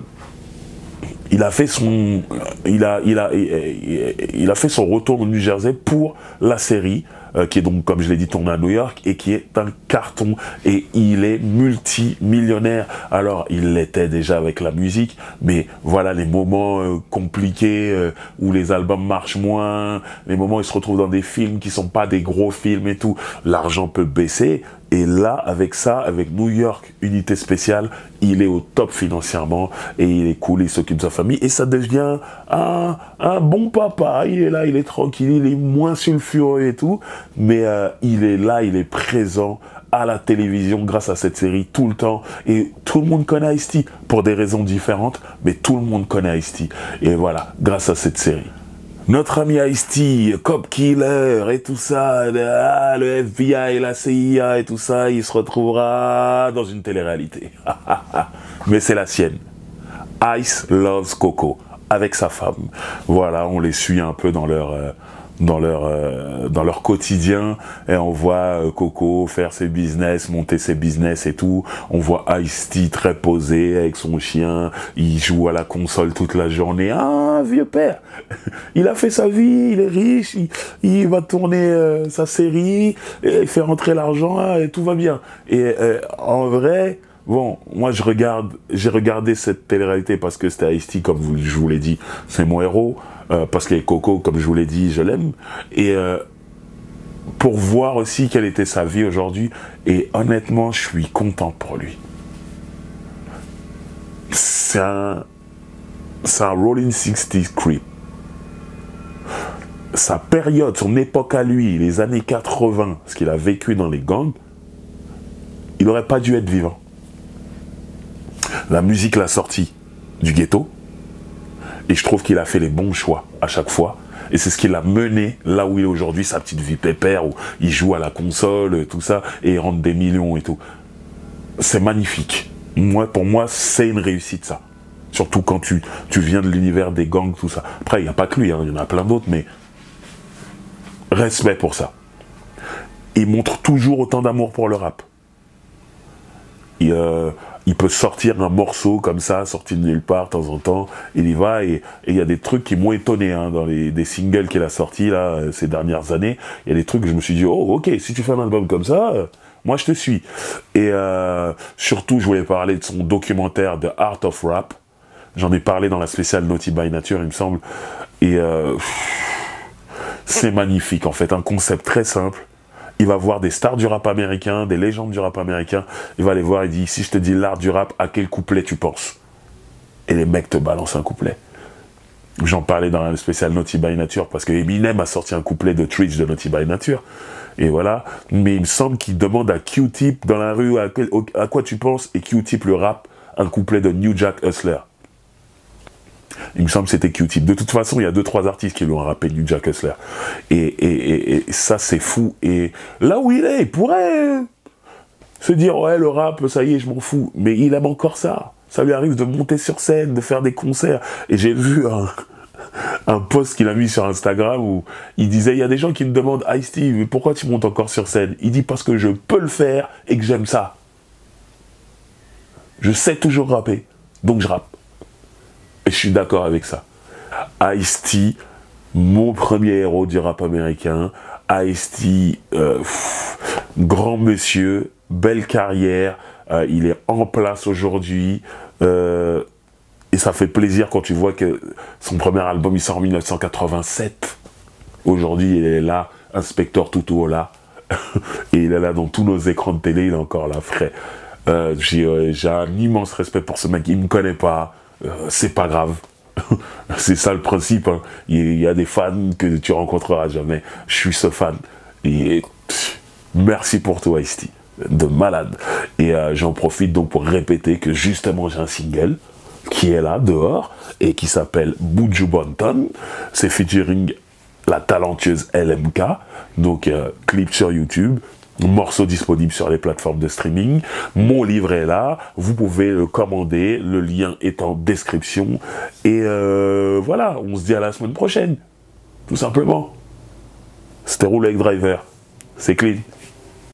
il a fait son, il a, il retour au New Jersey pour la série euh, qui est donc, comme je l'ai dit, tourné à New York et qui est un carton. Et il est multimillionnaire. Alors, il l'était déjà avec la musique, mais voilà les moments euh, compliqués euh, où les albums marchent moins, les moments où il se retrouve dans des films qui sont pas des gros films et tout, l'argent peut baisser. Et là, avec ça, avec New York, unité spéciale, il est au top financièrement et il est cool, il s'occupe de sa famille et ça devient un, un, bon papa. Il est là, il est tranquille, il est moins sulfureux et tout, mais euh, il est là, il est présent à la télévision grâce à cette série tout le temps et tout le monde connaît ice pour des raisons différentes, mais tout le monde connaît ice Et voilà, grâce à cette série notre ami Ice-T, Cop Killer et tout ça, ah, le FBI, la CIA et tout ça, il se retrouvera dans une télé-réalité. Mais c'est la sienne. Ice loves Coco avec sa femme. Voilà, on les suit un peu dans leur euh, dans leur euh, dans leur quotidien et on voit euh, Coco faire ses business, monter ses business et tout. On voit Ice-T très posé avec son chien, il joue à la console toute la journée. Ah, vieux père. Il a fait sa vie, il est riche, il, va tourner euh, sa série, et il fait rentrer l'argent ah, et tout va bien. Et en vrai, Bon, moi je regarde, j'ai regardé cette télé-réalité parce que c'était Ice-T, comme je vous l'ai dit, c'est mon héros. Euh, parce que Coco, comme je vous l'ai dit, je l'aime. Et euh, pour voir aussi quelle était sa vie aujourd'hui. Et honnêtement, je suis content pour lui. C'est un, un Rolling 60s creep. Sa période, son époque à lui, les années 80, ce qu'il a vécu dans les gangs, il n'aurait pas dû être vivant. La musique l'a sorti du ghetto. Et je trouve qu'il a fait les bons choix à chaque fois. Et c'est ce qui l'a mené là où il est aujourd'hui, sa petite vie pépère, où il joue à la console, tout ça, et il rentre des millions et tout. C'est magnifique. Moi, pour moi, c'est une réussite, ça. Surtout quand tu, tu viens de l'univers des gangs, tout ça. Après, il n'y a pas que lui, hein, il y en a plein d'autres, mais respect pour ça. Il montre toujours autant d'amour pour le rap. Il, euh, il peut sortir un morceau comme ça, sorti de nulle part de temps en temps, il y va, et il y a des trucs qui m'ont étonné hein, dans les singles qu'il a sortis là euh, ces dernières années. Il y a des trucs que je me suis dit, oh ok, si tu fais un album comme ça, euh, moi je te suis. Et surtout, je voulais parler de son documentaire The Art of Rap. J'en ai parlé dans la spéciale Naughty by Nature, il me semble. Et c'est magnifique en fait, un concept très simple il va voir des stars du rap américain, des légendes du rap américain. Il va les voir, il dit, si je te dis l'art du rap, à quel couplet tu penses? Et les mecs te balancent un couplet. J'en parlais dans le spécial Naughty by Nature, parce que Eminem a sorti un couplet de Twitch de Naughty by Nature. Et voilà. Mais il me semble qu'il demande à Q-Tip dans la rue à, à quoi tu penses, et Q-Tip le rap un couplet de New Jack Hustler. Il me semble que c'était Q-Tip. De toute façon, il y a deux, trois artistes qui l'ont rappelé du Jack Hustler. Et, ça, c'est fou. Et là où il est, il pourrait se dire, ouais, le rap, ça y est, je m'en fous. Mais il aime encore ça. Ça lui arrive de monter sur scène, de faire des concerts. Et j'ai vu un, post qu'il a mis sur Instagram où il disait, il y a des gens qui me demandent, Ice Steve, pourquoi tu montes encore sur scène? Il dit, parce que je peux le faire et que j'aime ça. Je sais toujours rapper, donc je rappe. Et je suis d'accord avec ça. Ice-T, mon premier héros du rap américain. Ice-T, euh, grand monsieur, belle carrière. Euh, il est en place aujourd'hui. Euh, et ça fait plaisir quand tu vois que son premier album, il sort en 1987. Aujourd'hui, il est là, Inspecteur là. et il est là dans tous nos écrans de télé, il est encore là, frais. J'ai un immense respect pour ce mec. Il me connaît pas. Euh, c'est pas grave. c'est ça le principe. Hein. Il y a des fans que tu rencontreras jamais. Je suis ce fan. Et merci pour toi, Isti. De malade. Et euh, j'en profite donc pour répéter que justement j'ai un single qui est là dehors et qui s'appelle Buju Bonton. C'est featuring la talentueuse LMK. Donc euh, clip sur YouTube morceau disponible sur les plateformes de streaming. Mon livre est là, vous pouvez le commander, le lien est en description. Et euh, voilà, on se dit à la semaine prochaine, tout simplement. C'était Roule avec Driver, c'est clean.